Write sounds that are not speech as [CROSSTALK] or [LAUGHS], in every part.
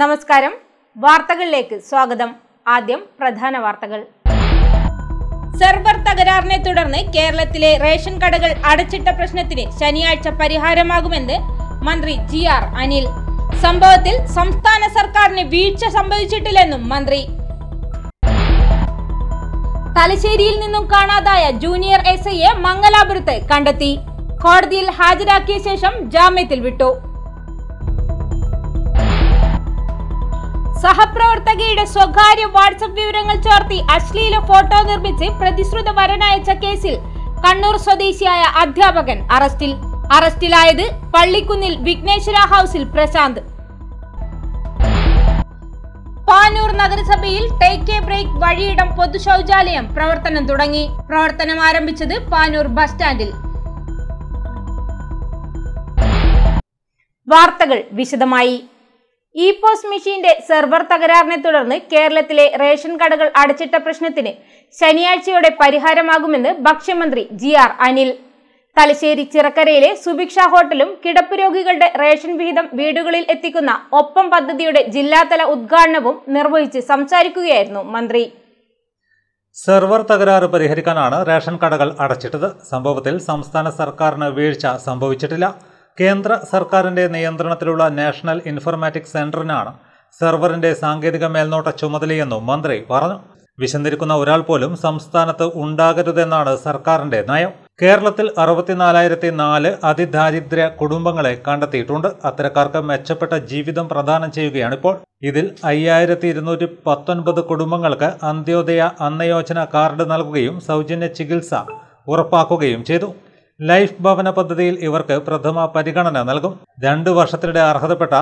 നമസ്കാരം. വാർത്തകളിലേക്ക് സ്വാഗതം. ആദ്യം പ്രധാന വാർത്തകൾ. സെർവർ തകരാറിനെ തുടർന്ന് കേരളത്തിലെ റേഷൻ കടകൾ അടച്ചിട്ട പ്രശ്നത്തിന് ശനിയാഴ്ച പരിഹാരമാകുമെന്ന് മന്ത്രി ജി ആർ അനിൽ. സംഭവത്തിൽ സംസ്ഥാന സർക്കാരിന് വീഴ്ച സംഭവിച്ചിട്ടില്ലെന്നും മന്ത്രി. തലശ്ശേരിയിൽ നിന്നും കാണാതായ ജൂനിയർ എസ് ഐയെ മംഗലാപുരത്ത് കണ്ടെത്തി. കോടതിയിൽ ഹാജരാക്കിയ ശേഷം ജാമ്യത്തിൽ വിട്ടു. സഹപ്രവർത്തകയുടെ സ്വകാര്യ വാട്സപ്പ് വിവരങ്ങൾ ചേർത്തി അശ്ലീല ഫോട്ടോ നിർമ്മിച്ച് പ്രതിശ്രുത വരനയച്ച കേസിൽ കണ്ണൂർ സ്വദേശിയായ അധ്യാപകൻ അറസ്റ്റിൽ. അറസ്റ്റിലായത് പള്ളിക്കുന്നിൽ വിഘ്നേശ്വര ഹൌസിൽ പ്രശാന്ത്. പാനൂർ നഗരസഭയിൽ ടേക്ക് എ ബ്രേക്ക് വഴിയിടം പൊതു ശൗചാലയം പ്രവർത്തനം തുടങ്ങി. പ്രവർത്തനം ആരംഭിച്ചത് പാനൂർ ബസ് സ്റ്റാൻഡിൽ. വാർത്തകൾ വിശദമായി. ഇ പോസ്റ്റ് മെഷീന്റെ സെർവർ തകരാറിനെ തുടർന്ന് കേരളത്തിലെ റേഷൻ കടകൾ അടച്ചിട്ട പ്രശ്നത്തിന് ശനിയാഴ്ചയോടെ പരിഹാരമാകുമെന്ന് ഭക്ഷ്യമന്ത്രി ജി ആർ അനിൽ. തലശ്ശേരി ചിറക്കരയിലെ സുഭിക്ഷ ഹോട്ടലും കിടപ്പ് രോഗികളുടെ റേഷൻ വിഹിതം വീടുകളിൽ എത്തിക്കുന്ന ഒപ്പം പദ്ധതിയുടെ ജില്ലാതല ഉദ്ഘാടനവും നിർവഹിച്ച് സംസാരിക്കുകയായിരുന്നു മന്ത്രി. സെർവർ തകരാറ് പരിഹരിക്കാനാണ് റേഷൻ കടകൾ അടച്ചിട്ടത്. സംഭവത്തിൽ സംസ്ഥാന സർക്കാരിന് വീഴ്ച സംഭവിച്ചിട്ടില്ല. കേന്ദ്ര സർക്കാരിന്റെ നിയന്ത്രണത്തിലുള്ള നാഷണൽ ഇൻഫർമാറ്റിക്സ് സെന്ററിനാണ് സെർവറിന്റെ സാങ്കേതിക മേൽനോട്ട ചുമതലയെന്നും മന്ത്രി പറഞ്ഞു. വിശന്നിരിക്കുന്ന ഒരാൾ പോലും സംസ്ഥാനത്ത് ഉണ്ടാകരുതെന്നാണ് സർക്കാരിന്റെ നയം. കേരളത്തിൽ അറുപത്തിനാലായിരത്തി നാല് അതിദാരിദ്ര്യ കുടുംബങ്ങളെ കണ്ടെത്തിയിട്ടുണ്ട്. അത്തരക്കാർക്ക് മെച്ചപ്പെട്ട ജീവിതം പ്രദാനം ചെയ്യുകയാണിപ്പോൾ. ഇതിൽ അയ്യായിരത്തി ഇരുന്നൂറ്റി പത്തൊൻപത് കുടുംബങ്ങൾക്ക് അന്ത്യോദയ അന്നയോജന കാർഡ് നൽകുകയും സൗജന്യ ചികിത്സ ഉറപ്പാക്കുകയും ചെയ്തു. ലൈഫ് ഭവന പദ്ധതിയിൽ ഇവർക്ക് പ്രഥമ പരിഗണന നൽകും. രണ്ടു വർഷത്തിനിടെ അർഹതപ്പെട്ട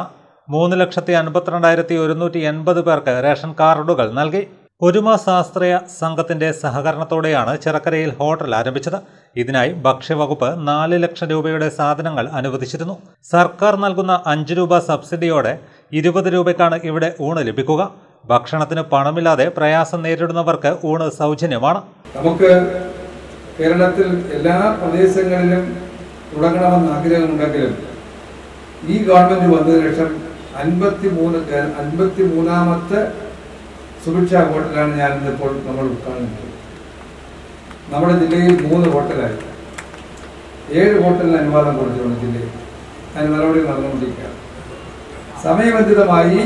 മൂന്ന് ലക്ഷത്തി അൻപത്തിരണ്ടായിരത്തി ഒരുന്നൂറ്റി എൺപത് പേർക്ക് റേഷൻ കാർഡുകൾ നൽകി. ഒരുമ ശാസ്ത്രീയ സംഘത്തിന്റെ സഹകരണത്തോടെയാണ് ചിറക്കരയിൽ ഹോട്ടൽ ആരംഭിച്ചത്. ഇതിനായി ഭക്ഷ്യവകുപ്പ് നാല് ലക്ഷം രൂപയുടെ സാധനങ്ങൾ അനുവദിച്ചിരുന്നു. സർക്കാർ നൽകുന്ന അഞ്ച് രൂപ സബ്സിഡിയോടെ ഇരുപത് രൂപയ്ക്കാണ് ഇവിടെ ഊണ് ലഭിക്കുക. ഭക്ഷണത്തിന് പണമില്ലാതെ പ്രയാസം നേരിടുന്നവർക്ക് ഊണ് സൗജന്യമാണ്. നമുക്ക് കേരളത്തിൽ എല്ലാ പ്രദേശങ്ങളിലും തുടങ്ങണമെന്ന് ആഗ്രഹമുണ്ടെങ്കിലും ഈ ഗവൺമെന്റ് വന്നതിന് ശേഷം അൻപത്തി മൂന്ന് അൻപത്തി മൂന്നാമത്തെ സുഭിക്ഷാ ഹോട്ടലാണ് ഞാൻ ഇന്നിപ്പോൾ നമ്മൾ കാണുന്നത്. നമ്മുടെ ജില്ലയിൽ മൂന്ന് ഹോട്ടലായി ഏഴ് ഹോട്ടലിന് അനുവാദം കൊടുത്തിട്ടുണ്ട് ജില്ലയിൽ. അതിന് നടപടി നടന്നുകൊണ്ടിരിക്കുകയാണ് സമയബന്ധിതമായി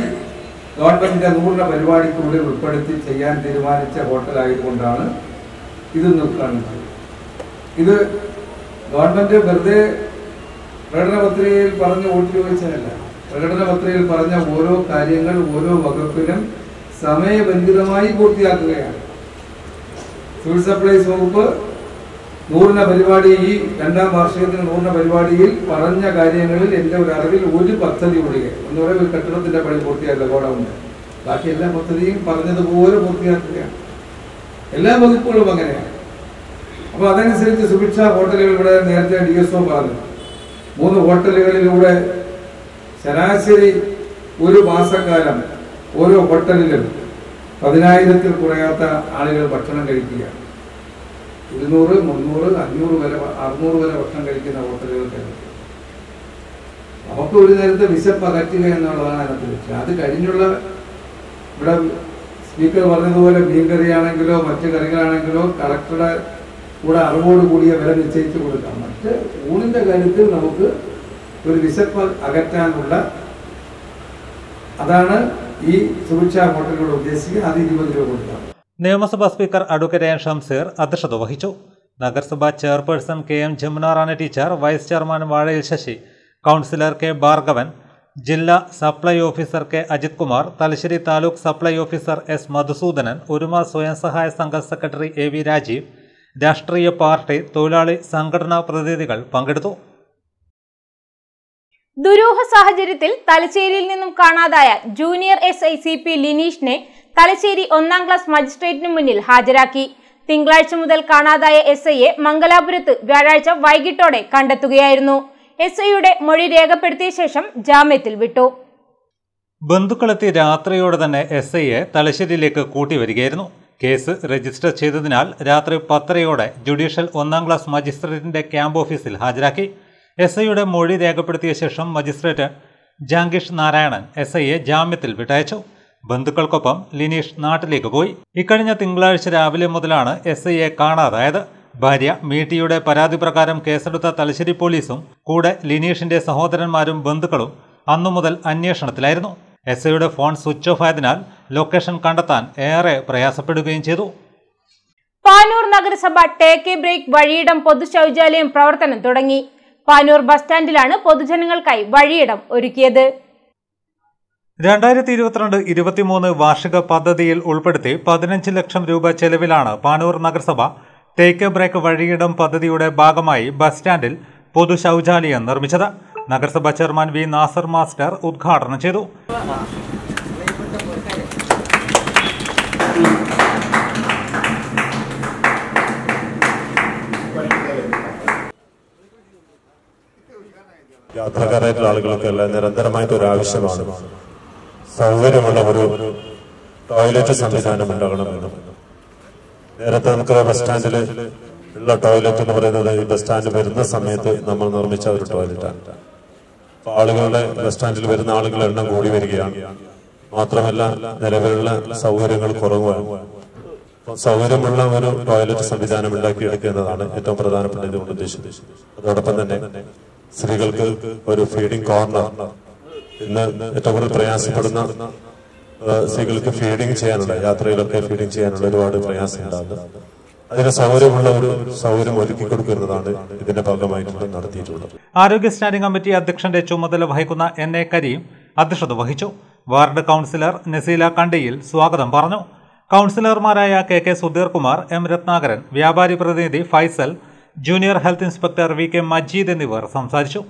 ഗവൺമെന്റിന്റെ നൂറിന പരിപാടിക്കുള്ളിൽ ഉൾപ്പെടുത്തി ചെയ്യാൻ തീരുമാനിച്ച ഹോട്ടലായതുകൊണ്ടാണ് ഇത് ചെയ്തത് ഇത് ഗവൺമെന്റ് വെറുതെ പ്രകടന പത്രികയിൽ പറഞ്ഞ വോട്ട് ചോദിച്ചതല്ല. പ്രകടന പത്രികയിൽ പറഞ്ഞ ഓരോ കാര്യങ്ങൾ ഓരോ വകുപ്പിലും സമയബന്ധിതമായി പൂർത്തിയാക്കുകയാണ്. സിവിൽ സപ്ലൈസ് വകുപ്പ് നൂറിന പരിപാടി ഈ രണ്ടാം വാർഷികത്തിന് നൂറിന പരിപാടിയിൽ പറഞ്ഞ കാര്യങ്ങളിൽ എന്റെ ഒരു അറിവിൽ ഒരു പദ്ധതി ഒഴികെ എന്ന് പറയുന്ന ഒരു കെട്ടിടത്തിന്റെ പണി പൂർത്തിയാക്കുക ഗോഡൗണ്ട്. ബാക്കി എല്ലാ പദ്ധതിയും പറഞ്ഞതുപോലെ പൂർത്തിയാക്കുകയാണ്. എല്ലാ വകുപ്പുകളും അങ്ങനെയാണ്. അപ്പോൾ അതനുസരിച്ച് സുഭിക്ഷ ഹോട്ടലുകൾ ഇവിടെ നേരത്തെ ഡി എസ് ഒ പറഞ്ഞു. മൂന്ന് ഹോട്ടലുകളിലൂടെ ശരാശരി ഒരു മാസക്കാലം ഓരോ ഹോട്ടലിലും പതിനായിരത്തിൽ കുറയാത്ത ആളുകൾ ഭക്ഷണം കഴിക്കുക. ഇരുന്നൂറ് മുന്നൂറ് അഞ്ഞൂറ് വരെ അറുന്നൂറ് വരെ ഭക്ഷണം കഴിക്കുന്ന ഹോട്ടലുകൾക്ക് നമുക്ക് ഒരു നേരത്തെ വിശപ്പ് അകറ്റുക എന്നുള്ളതാണ് അതിനകത്ത് ലക്ഷ്യം. അത് കഴിഞ്ഞുള്ള ഇവിടെ സ്പീക്കർ പറഞ്ഞതുപോലെ മീൻ കറിയാണെങ്കിലോ മറ്റു കറികളാണെങ്കിലോ കളക്ടറുടെ കൂടെ അറിവോട് കൂടിയ വില നിശ്ചയിച്ചു കൊടുക്കാം. മറ്റ് ഊണിന്റെ കാര്യത്തിൽ നമുക്ക് ഒരു വിശപ്പ് അകറ്റാനുള്ള അതാണ് ഈ സുരക്ഷാ ഹോട്ടലിലൂടെ ഉദ്ദേശിക്കുക. അത് ഇരുപത് രൂപ കൊടുക്കാം. നിയമസഭാ സ്പീക്കർ അഡ്വക്കേറ്റ് എൻ ഷംസീർ അധ്യക്ഷത വഹിച്ചു. നഗരസഭാ chairperson K M Jamuna teacher vice chairman Vazhayil Sasi councillor K Bhargavan ജില്ലാ supply officer K Ajith Kumar Thalassery taluk supply officer S Madhusoodanan Oruma സ്വയം സഹായ സംഘ സെക്രട്ടറി എ വി രാജീവ് രാഷ്ട്രീയ പാർട്ടി തൊഴിലാളി സംഘടനാ പ്രതിനിധികൾ പങ്കെടുത്തു. ദുരൂഹ സാഹചര്യത്തിൽ തലശ്ശേരിയിൽ നിന്നും കാണാതായ junior S I C P ലിനീഷിനെ Thalassery ഒന്നാം ക്ലാസ് മജിസ്ട്രേറ്റിന് മുന്നിൽ ഹാജരാക്കി. തിങ്കളാഴ്ച മുതൽ കാണാതായ എസ് ഐയെ മംഗലാപുരത്ത് വ്യാഴാഴ്ച വൈകിട്ടോടെ കണ്ടെത്തുകയായിരുന്നു. എസ് ഐയുടെ മൊഴി രേഖപ്പെടുത്തിയ ശേഷം ജാമ്യത്തിൽ വിട്ടു. ബന്ധുക്കളെത്തി രാത്രിയോടെ തന്നെ എസ് ഐയെ തലശ്ശേരിയിലേക്ക് കൂട്ടിവരികയായിരുന്നു. കേസ് രജിസ്റ്റർ ചെയ്തതിനാൽ രാത്രി പത്തരയോടെ ജുഡീഷ്യൽ ഒന്നാം ക്ലാസ് മജിസ്ട്രേറ്റിന്റെ ക്യാമ്പ് ഓഫീസിൽ ഹാജരാക്കി. എസ് ഐയുടെ മൊഴി രേഖപ്പെടുത്തിയ ശേഷം മജിസ്ട്രേറ്റ് ജാങ്കിഷ് നാരായണൻ എസ് ഐയെ ജാമ്യത്തിൽ വിട്ടയച്ചു. ബന്ധുക്കൾക്കൊപ്പം ലിനീഷ് നാട്ടിലേക്ക് പോയി. ഇക്കഴിഞ്ഞ തിങ്കളാഴ്ച രാവിലെ മുതലാണ് എസ് ഐയെ കാണാതായത്. ഭാര്യ മീട്ടിയുടെ പരാതി പ്രകാരം കേസെടുത്ത തലശ്ശേരി പോലീസും കൂടെ ലിനീഷിന്റെ സഹോദരന്മാരും ബന്ധുക്കളും അന്നു മുതൽ അന്വേഷണത്തിലായിരുന്നു. എസ് ഐയുടെ ഫോൺ സ്വിച്ച് ഓഫ് ആയതിനാൽ ലൊക്കേഷൻ കണ്ടെത്താൻ ഏറെ പ്രയാസപ്പെടുകയും ചെയ്തു. പാനൂർ നഗരസഭ ടേക്ക് എ ബ്രേക്ക് വഴിയിടം പൊതു ശൗചാലയം പ്രവർത്തനം തുടങ്ങി. പാനൂർ ബസ് സ്റ്റാൻഡിലാണ് പൊതുജനങ്ങൾക്കായി വഴിയിടം ഒരുക്കിയത്. രണ്ടായിരത്തി ഇരുപത്തിരണ്ട് ഇരുപത്തിമൂന്ന് വാർഷിക പദ്ധതിയിൽ ഉൾപ്പെടുത്തി പതിനഞ്ച് ലക്ഷം രൂപ ചെലവിലാണ് പാനൂർ നഗരസഭ ടേക്ക് എ ബ്രേക്ക് വഴിയിടം പദ്ധതിയുടെ ഭാഗമായി ബസ് സ്റ്റാൻഡിൽ പൊതു ശൗചാലയം നിർമ്മിച്ചത്. നഗരസഭ ചെയർമാൻ വി നാസർ മാസ്റ്റർ ഉദ്ഘാടനം ചെയ്തു. യാത്രക്കാരായിട്ടുള്ള ആളുകൾക്ക് എല്ലാം നിരന്തരമായിട്ട് ഒരു ആവശ്യമാണ്. സൗകര്യമുള്ള ഒരു ടോയ്ലറ്റ് സംവിധാനം ഉണ്ടാകണമെന്നും. നേരത്തെ നമുക്ക് ബസ് സ്റ്റാൻഡിൽ ഉള്ള ടോയ്ലറ്റ് എന്ന് പറയുന്നത് ഈ ബസ് സ്റ്റാൻഡ് വരുന്ന സമയത്ത് നമ്മൾ നിർമ്മിച്ച ഒരു ടോയ്ലറ്റാണ് ആളുകളുടെ ബസ് സ്റ്റാൻഡിൽ വരുന്ന ആളുകളുടെ എണ്ണം കൂടി വരികയാണ്. മാത്രമല്ല നിലവിലുള്ള സൗകര്യങ്ങൾ കുറവാണ്. സൗകര്യമുള്ള ഒരു ടോയ്ലറ്റ് സംവിധാനം ഉണ്ടാക്കി എടുക്കുന്നതാണ് ഏറ്റവും പ്രധാനപ്പെട്ട ഇതുകൊണ്ട് ഉദ്ദേശിച്ചത്. അതോടൊപ്പം തന്നെ സ്ത്രീകൾക്ക് ഒരു ഫീഡിംഗ് കോർണർ ഇന്ന് ഏറ്റവും കൂടുതൽ പ്രയാസപ്പെടുന്ന സ്ത്രീകൾക്ക് ഫീഡിംഗ് ചെയ്യാനുള്ള യാത്രയിലൊക്കെ ഫീഡിംഗ് ചെയ്യാനുള്ള ഒരുപാട് പ്രയാസം ഉണ്ടാകുന്നത് അതിന് സൗകര്യമുള്ള ഒരു സൗകര്യം ഒരുക്കി കൊടുക്കുന്നതാണ് ഇതിന്റെ ഭാഗമായിട്ട് നടത്തിയിട്ടുള്ളത്. ആരോഗ്യ സ്റ്റാൻഡിംഗ് കമ്മിറ്റി അധ്യക്ഷന്റെ ചുമതല വഹിക്കുന്ന എൻ എ കരീം അധ്യക്ഷത വഹിച്ചു. വാർഡ് കൗൺസിലർ നസീല കണ്ടിയിൽ സ്വാഗതം പറഞ്ഞു. കൗൺസിലർമാരായ K K Sudheer Kumar M Ratnakaran വ്യാപാരി പ്രതിനിധി Faisal junior health inspector V K Majeed എന്നിവർ സംസാരിച്ചു.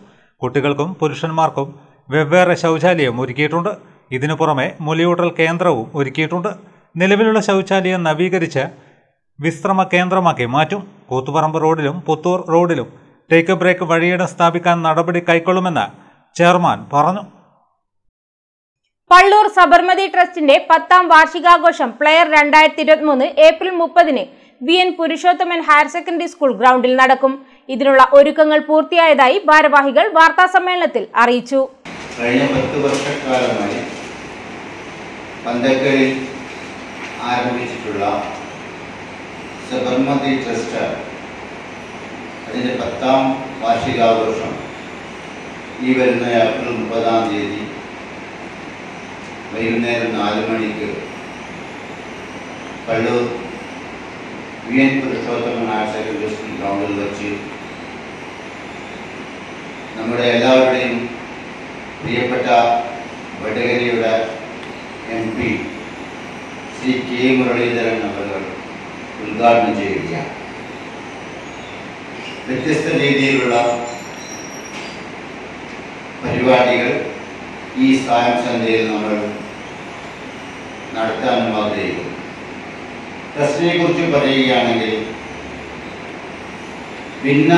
കുട്ടികൾക്കും പുരുഷന്മാർക്കും വെവ്വേറെ ശൗചാലയം ഒരുക്കിയിട്ടുണ്ട്. ഇതിനു പുറമെ മുലയൂട്ടൽ കേന്ദ്രവും ഒരുക്കിയിട്ടുണ്ട്. നിലവിലുള്ള ശൗചാലയം നവീകരിച്ച് വിശ്രമ കേന്ദ്രമാക്കി മാറ്റും. കൂത്തുപറമ്പ് റോഡിലും പുത്തൂർ റോഡിലും ടേക്ക് ബ്രേക്ക് വഴിയിടം സ്ഥാപിക്കാൻ നടപടി കൈക്കൊള്ളുമെന്ന് ചെയർമാൻ പറഞ്ഞു. പള്ളൂർ സബർമതി ട്രസ്റ്റിന്റെ പത്താം വാർഷികാഘോഷം പ്ലെയർ രണ്ടായിരത്തി ഇരുപത്തിമൂന്ന് ഏപ്രിൽ മുപ്പതിന് V N Purushothaman higher secondary school ഗ്രൗണ്ടിൽ നടക്കും. ഇതിനുള്ള ഒരുക്കങ്ങൾ പൂർത്തിയായതായി ഭാരവാഹികൾ വാർത്താ സമ്മേളനത്തിൽ അറിയിച്ചു. കഴിഞ്ഞ പത്ത് വർഷക്കാലമായി ആരംഭിച്ചിട്ടുള്ള സബർമതി ട്രസ്റ്റ് അതിന്റെ പത്താം വാർഷികാഘോഷം ഈ വരുന്ന ഏപ്രിൽ മുപ്പതാം തീയതി വൈകുന്നേരം നാല് മണിക്ക് Kallur V N Purushothaman higher secondary school ഗ്രൗണ്ടിൽ വെച്ച് നമ്മുടെ എല്ലാവരുടെയും പ്രിയപ്പെട്ട വടകരയുടെ M P Shri K Muraleedharan അവർ ഉദ്ഘാടനം ചെയ്യുകയാണ്. വ്യത്യസ്ത രീതിയിലുള്ള പരിപാടികൾ ഈ സായം സന്ധ്യയിൽ നമ്മൾ നടത്താനും ആഗ്രഹിക്കുന്നു. ട്രസ്റ്റിനെ കുറിച്ച് പറയുകയാണെങ്കിൽ ഭിന്ന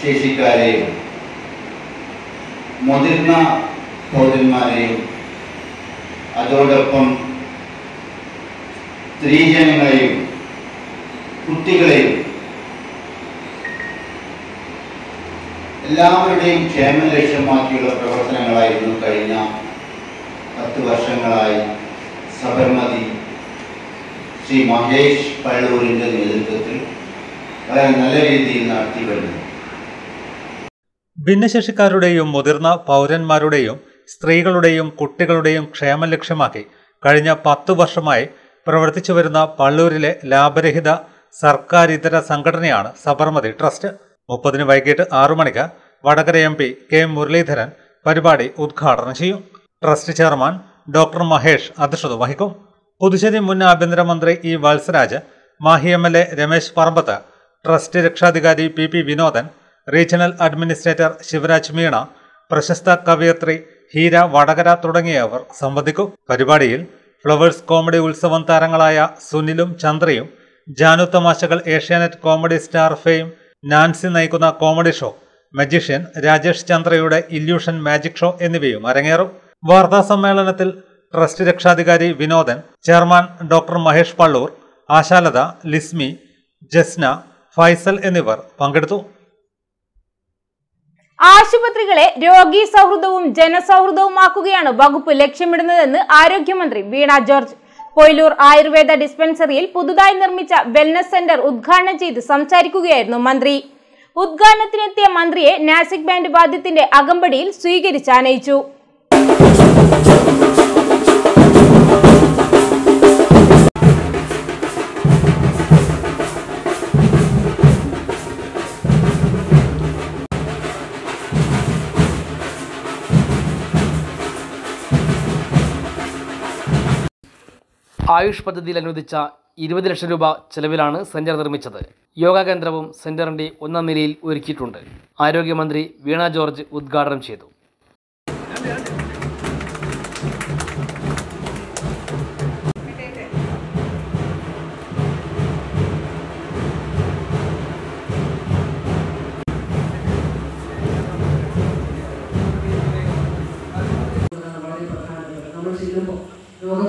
ശേഷിക്കാരെയും മുതിർന്ന പൗരന്മാരെയും അതോടൊപ്പം സ്ത്രീജനങ്ങളെയും കുട്ടികളെയും എല്ലാവരുടെയും ക്ഷേമം ലക്ഷ്യമാക്കിയുള്ള പ്രവർത്തനങ്ങളായിരുന്നു കഴിഞ്ഞ പത്ത് വർഷങ്ങളായി സബർമതി ശ്രീ മഹേഷ് പള്ളൂരിന്റെ നേതൃത്വത്തിൽ വളരെ നല്ല രീതിയിൽ നടത്തി വരുന്നത്. ഭിന്നശേഷിക്കാരുടെയും മുതിർന്ന പൗരന്മാരുടെയും സ്ത്രീകളുടെയും കുട്ടികളുടെയും ക്ഷേമ ലക്ഷ്യമാക്കി കഴിഞ്ഞ പത്തു വർഷമായി പ്രവർത്തിച്ചു വരുന്ന പള്ളൂരിലെ ലാഭരഹിത സർക്കാർ സർക്കാരിതര സംഘടനയാണ് സബർമതി ട്രസ്റ്റ്. മുപ്പതിന് വൈകിട്ട് ആറു മണിക്ക് Vadakara M P K Muraleedharan പരിപാടി ഉദ്ഘാടനം ചെയ്യും. ട്രസ്റ്റ് ചെയർമാൻ ഡോക്ടർ മഹേഷ് അധ്യക്ഷത വഹിക്കും. പുതുശ്ശേരി മുൻ ആഭ്യന്തരമന്ത്രി E Vatsaraj Mahe M L A Ramesh Parambath trust രക്ഷാധികാരി P P Vinodan regional administrator Sivaraj Meena പ്രശസ്ത കവയത്രി ഹീര വടകര തുടങ്ങിയവർ സംബന്ധിക്കും പരിപാടിയിൽ ഫ്ലവേഴ്സ് കോമഡി ഉത്സവം താരങ്ങളായ സുനിലും ചന്ദ്രയും ജാനു തമാശകൾ Asianet comedy star fame Nancy നയിക്കുന്ന കോമഡി ഷോ മജീഷ്യൻ രാജേഷ് ചന്ദ്രയുടെ ഇല്യൂഷൻ മാജിക് ഷോ എന്നിവയും അരങ്ങേറും. വാർത്താ സമ്മേളനത്തിൽ ട്രസ്റ്റ് രക്ഷാധികാരി വിനോദൻ ചെയർമാൻ ഡോക്ടർ മഹേഷ് പള്ളൂർ ആശാലത ലിസ്മി ജസ്ന ഫൈസൽ എന്നിവർ പങ്കെടുത്തു. ആശുപത്രികളെ രോഗീ സൗഹൃദവും ജനസൗഹൃദവുമാക്കുകയാണ് വകുപ്പ് ലക്ഷ്യമിടുന്നതെന്ന് ആരോഗ്യമന്ത്രി വീണ ജോർജ്. കൊയിലൂർ ആയുർവേദ ഡിസ്പെൻസറിയിൽ പുതുതായി നിർമ്മിച്ച വെൽനസ് സെന്റർ ഉദ്ഘാടനം ചെയ്ത് സംസാരിക്കുകയായിരുന്നു മന്ത്രി. ഉദ്ഘാടനത്തിനെത്തിയ മന്ത്രിയെ നാസിക് ബാൻഡ് വാദ്യത്തിന്റെ അകമ്പടിയിൽ സ്വീകരിച്ച് ആയുഷ് പദ്ധതിയിൽ അനുവദിച്ച ഇരുപത് ലക്ഷം രൂപ ചെലവിലാണ് സെന്റർ നിർമ്മിച്ചത്. യോഗ കേന്ദ്രവും സെന്ററിന്റെ ഒന്നാം നിലയിൽ ഒരുക്കിയിട്ടുണ്ട്. ആരോഗ്യമന്ത്രി വീണ ജോർജ് ഉദ്ഘാടനം ചെയ്തു.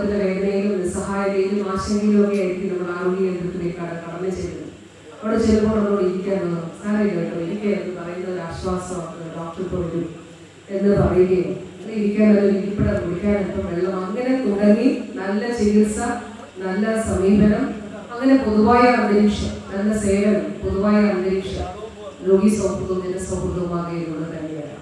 എന്നതാണ് ഒക്കെ ആയിരിക്കും നമ്മൾ ആരോഗ്യ കേന്ദ്രത്തിലേക്ക് കടന്നു ചെല്ലുന്നത്. അവിടെ ചെല്ലുമ്പോൾ നമ്മളോട് ഇരിക്കാൻ തോന്നും. സാരമില്ല കേട്ടോ ഇരിക്കുക എന്ന് പറയുന്ന ഒരു ആശ്വാസമാണ്. ഡോക്ടർ വരും എന്ന് പറയുകയും നല്ല ഇരിപ്പിടം കുടിക്കാനൊക്കെ വെള്ളം അങ്ങനെ തുടങ്ങി നല്ല ചികിത്സ നല്ല സമീപനം അങ്ങനെ പൊതുവായ അന്തരീക്ഷം നല്ല സേവനം പൊതുവായ അന്തരീക്ഷം രോഗി സൗഹൃദവും ജനസൗഹൃദവുമാകുക എന്നുള്ളത് തന്നെയാണ്.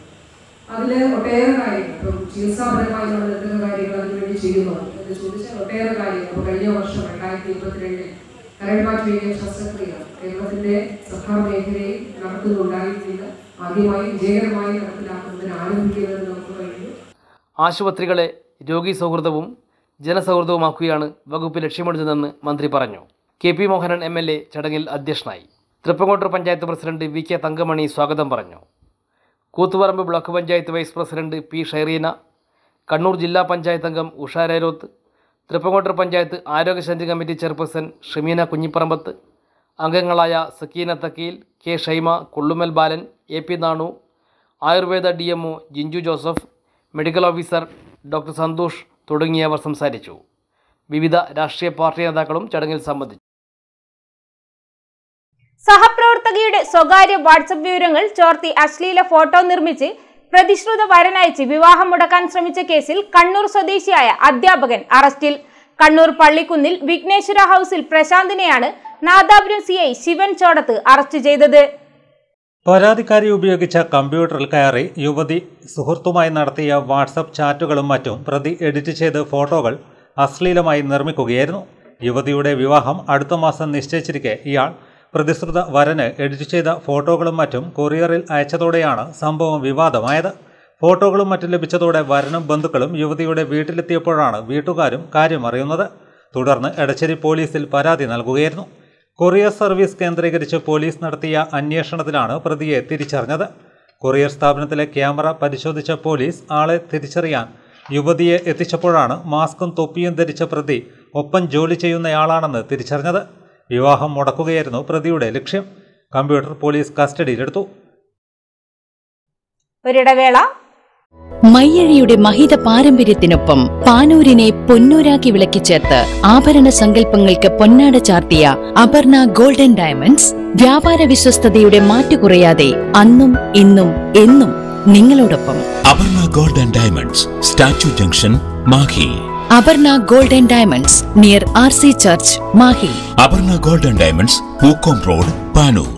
അതിൽ ഒട്ടേറെ കാര്യങ്ങൾ. ഇപ്പം ചികിത്സാപരമായി നമ്മൾ കാര്യങ്ങൾ അതിനുവേണ്ടി ചെയ്യുന്നു എന്ന് ചോദിച്ചാൽ ഒട്ടേറെ കാര്യങ്ങൾ. കഴിഞ്ഞ വർഷം രണ്ടായിരത്തി ഇരുപത്തിരണ്ടിൽ കരൾമാറ്റ് വേഗം ശസ്ത്രക്രിയ കേരളത്തിന്റെ സർക്കാർ മേഖലയിൽ നടത്തുന്നുണ്ടായിട്ടില്ല ആദ്യമായി വിജയകരമായി നടപ്പിലാക്കുന്നതിന് ആരംഭിക്കുന്നത് നമുക്ക് കഴിഞ്ഞു ആശുപത്രികളെ രോഗി സൗഹൃദവും ജനസൗഹൃദവുമാക്കുകയാണ് വകുപ്പ് ലക്ഷ്യമിടുന്നതെന്ന് മന്ത്രി പറഞ്ഞു. K P Mohanan M L A ചടങ്ങിൽ അധ്യക്ഷനായി Thrippangottur panchayat president V K Thankamani സ്വാഗതം പറഞ്ഞു. Koothuparamba block panchayat vice president P Shaireena Kannur ജില്ലാ പഞ്ചായത്ത് അംഗം ഉഷ രേരോത്ത് തൃപ്പങ്കോട്ടൂർ പഞ്ചായത്ത് ആരോഗ്യശാന്തി കമ്മിറ്റി ചെയർപേഴ്സൺ ഷമീന കുഞ്ഞിപ്പറമ്പത്ത് അംഗങ്ങളായ Sakkeena Thakkeel K Shaima Kollumal Balan A P Nanu Ayurveda D M Jinju Joseph medical officer doctor Santhosh തുടങ്ങിയവർ സംസാരിച്ചു. വിവിധ രാഷ്ട്രീയ പാർട്ടി നേതാക്കളും ചടങ്ങിൽ സംബന്ധിച്ചു. സഹപ്രവർത്തകയുടെ സ്വകാര്യ വാട്സപ്പ് വിവരങ്ങൾ ചോർത്തി അശ്ലീല ഫോട്ടോ നിർമ്മിച്ച് പ്രതിശ്രുത വരനയച്ച് വിവാഹം മുടക്കാൻ ശ്രമിച്ച കേസിൽ കണ്ണൂർ സ്വദേശിയായ അധ്യാപകൻ അറസ്റ്റിൽ. കണ്ണൂർ പള്ളിക്കുന്നിൽ വിഘ്നേശ്വര ഹൗസിൽ പ്രശാന്തിനെയാണ് Nadapuram C I Sivan Chodath arrest ചെയ്തത്. പരാതിക്കാരി ഉപയോഗിച്ച കമ്പ്യൂട്ടറിൽ കയറി യുവതി സുഹൃത്തുമായി നടത്തിയ വാട്സപ്പ് ചാറ്റുകളും മറ്റും പ്രതി എഡിറ്റ് ചെയ്ത് ഫോട്ടോകൾ അശ്ലീലമായി നിർമ്മിക്കുകയായിരുന്നു. യുവതിയുടെ വിവാഹം അടുത്ത മാസം നിശ്ചയിച്ചിരിക്കെ ഇയാൾ പ്രതിശ്രുത വരന് എഡിറ്റ് ചെയ്ത ഫോട്ടോകളും മറ്റും കൊറിയറിൽ അയച്ചതോടെയാണ് സംഭവം വിവാദമായത്. ഫോട്ടോകളും മറ്റും ലഭിച്ചതോടെ വരനും ബന്ധുക്കളും യുവതിയുടെ വീട്ടിലെത്തിയപ്പോഴാണ് വീട്ടുകാരും കാര്യമറിയുന്നത്. തുടർന്ന് എടച്ചേരി പോലീസിൽ പരാതി നൽകുകയായിരുന്നു. കൊറിയർ സർവീസ് കേന്ദ്രീകരിച്ച് പോലീസ് നടത്തിയ അന്വേഷണത്തിലാണ് പ്രതിയെ തിരിച്ചറിഞ്ഞത്. കൊറിയർ സ്ഥാപനത്തിലെ ക്യാമറ പരിശോധിച്ച പോലീസ് ആളെ തിരിച്ചറിയാൻ യുവതിയെ എത്തിച്ചപ്പോഴാണ് മാസ്കും തൊപ്പിയും ധരിച്ച പ്രതി ഒപ്പം ജോലി ചെയ്യുന്നയാളാണെന്ന് തിരിച്ചറിഞ്ഞത്. വിവാഹം മുടക്കുകയായിരുന്നു പ്രതിയുടെ ലക്ഷ്യം. കമ്പ്യൂട്ടർ പോലീസ് കസ്റ്റഡിയിലെടുത്തു. ഒരിടവേള. മയ്യഴിയുടെ മഹിത പാരമ്പര്യത്തിനൊപ്പം പാനൂരിനെ പൊന്നൂരാക്കി വിളക്കി ചേർത്ത് ആഭരണ സങ്കല്പങ്ങൾക്ക് പൊന്നാട ചാർത്തിയ അപർണ ഗോൾഡൻ ഡയമണ്ട്സ് വ്യാപാര വിശ്വസ്തയുടെ മാറ്റു കുറയാതെ അന്നും ഇന്നും എന്നും നിങ്ങളോടൊപ്പം. Aparna golden diamonds statue junction Mahe. Aparna golden diamonds near R C church Mahe Aparna gold and diamonds Pookkom road Panoor.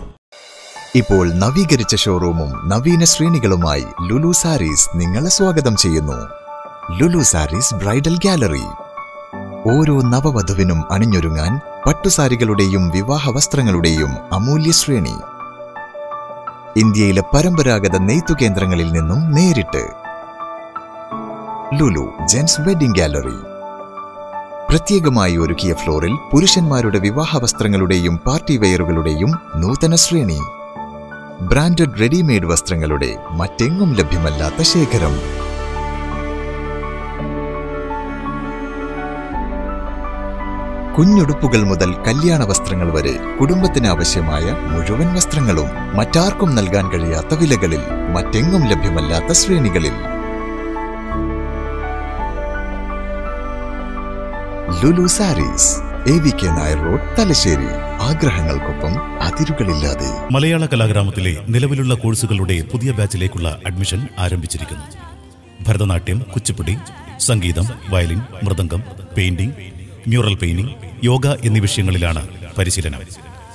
ഇപ്പോൾ നവീകരിച്ച ഷോറൂമും നവീന ശ്രേണികളുമായി ലുലു സാരീസ് നിങ്ങളെ സ്വാഗതം ചെയ്യുന്നു. Lulu Sarees bridal gallery. ഓരോ നവവധുവിനും അണിഞ്ഞൊരുങ്ങാൻ പട്ടുസാരികളുടെയും വിവാഹ വസ്ത്രങ്ങളുടെയും അമൂല്യ ശ്രേണി. ഇന്ത്യയിലെ പരമ്പരാഗത നെയ്ത്തു കേന്ദ്രങ്ങളിൽ നിന്നും നേരിട്ട് ലുലു ജെൻസ് വെഡിംഗ് ഗാലറി. പ്രത്യേകമായി ഒരുക്കിയ ഫ്ലോറിൽ പുരുഷന്മാരുടെ വിവാഹ വസ്ത്രങ്ങളുടെയും പാർട്ടി വെയറുകളുടെയും നൂതന ശ്രേണി. ബ്രാൻഡഡ് റെഡിമെയ്ഡ് വസ്ത്രങ്ങളുടെ മറ്റെങ്ങും ലഭ്യമല്ലാത്ത ശേഖരം. കുഞ്ഞുടുപ്പുകൾ മുതൽ കല്യാണ വസ്ത്രങ്ങൾ വരെ കുടുംബത്തിന് ആവശ്യമായ മുഴുവൻ വസ്ത്രങ്ങളും മറ്റാർക്കും നൽകാൻ കഴിയാത്ത വിലകളിൽ മറ്റെങ്ങും ലഭ്യമല്ലാത്ത ശ്രേണികളിൽ. Lulu Sarees. A V K Nair road Thalassery. ആഗ്രഹങ്ങൾക്കൊപ്പം അതിരുകളില്ലാതെ. മലയാള കലാഗ്രാമത്തിലെ നിലവിലുള്ള കോഴ്സുകളുടെ പുതിയ ബാച്ചിലേക്കുള്ള അഡ്മിഷൻ ആരംഭിച്ചിരിക്കുന്നു. ഭരതനാട്യം കുച്ചിപ്പുടി സംഗീതം violin mridangam painting mural painting yoga എന്നീ വിഷയങ്ങളിലാണ് പരിശീലനം.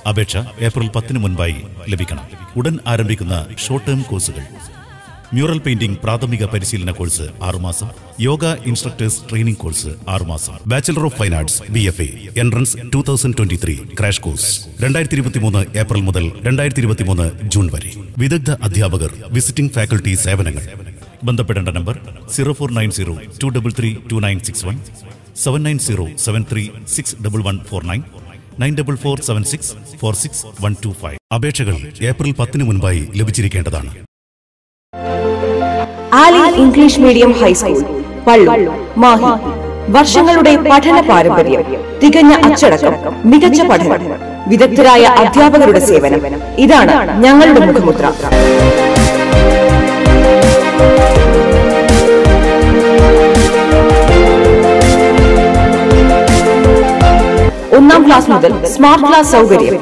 അപേക്ഷ ഏപ്രിൽ പത്തിന് മുൻപായി ലഭിക്കണം. ഉടൻ ആരംഭിക്കുന്ന ഷോർട്ട് ടേം കോഴ്സുകൾ മ്യൂറൽ പെയിന്റിംഗ് പ്രാഥമിക പരിശീലന കോഴ്സ് ആറുമാസം. യോഗ ഇൻസ്ട്രക്ടേഴ്സ് ട്രെയിനിംഗ് കോഴ്സ് ആറുമാസം. Bachelor of fine arts B F A entrance two thousand twenty three crash course രണ്ടായിരത്തി ഇരുപത്തിമൂന്ന് ഏപ്രിൽ മുതൽ രണ്ടായിരത്തി ഇരുപത്തിമൂന്ന് ജൂൺ വരെ. വിദഗ്ധ അധ്യാപകർ വിസിറ്റിംഗ് ഫാക്കൽറ്റി സേവനങ്ങൾ. ബന്ധപ്പെടേണ്ട number zero four nine zero two double three two nine six one seven nine zero seven three six double one four nine nine double four seven six four six one two five അപേക്ഷകൾ April പത്തിന് മുൻപായി ലഭിച്ചിരിക്കേണ്ടതാണ്. Ali English medium high school Pallur Mahe. വർഷങ്ങളുടെ പഠന പാരമ്പര്യം തികഞ്ഞ അച്ചടക്കം മികച്ച പഠനം വിദഗ്ധരായ അധ്യാപകരുടെ സേവനം. ഇതാണ് ഞങ്ങളുടെ മുഖമുദ്ര. ഒന്നാം ക്ലാസ് മുതൽ സ്മാർട്ട് ക്ലാസ് സൗകര്യം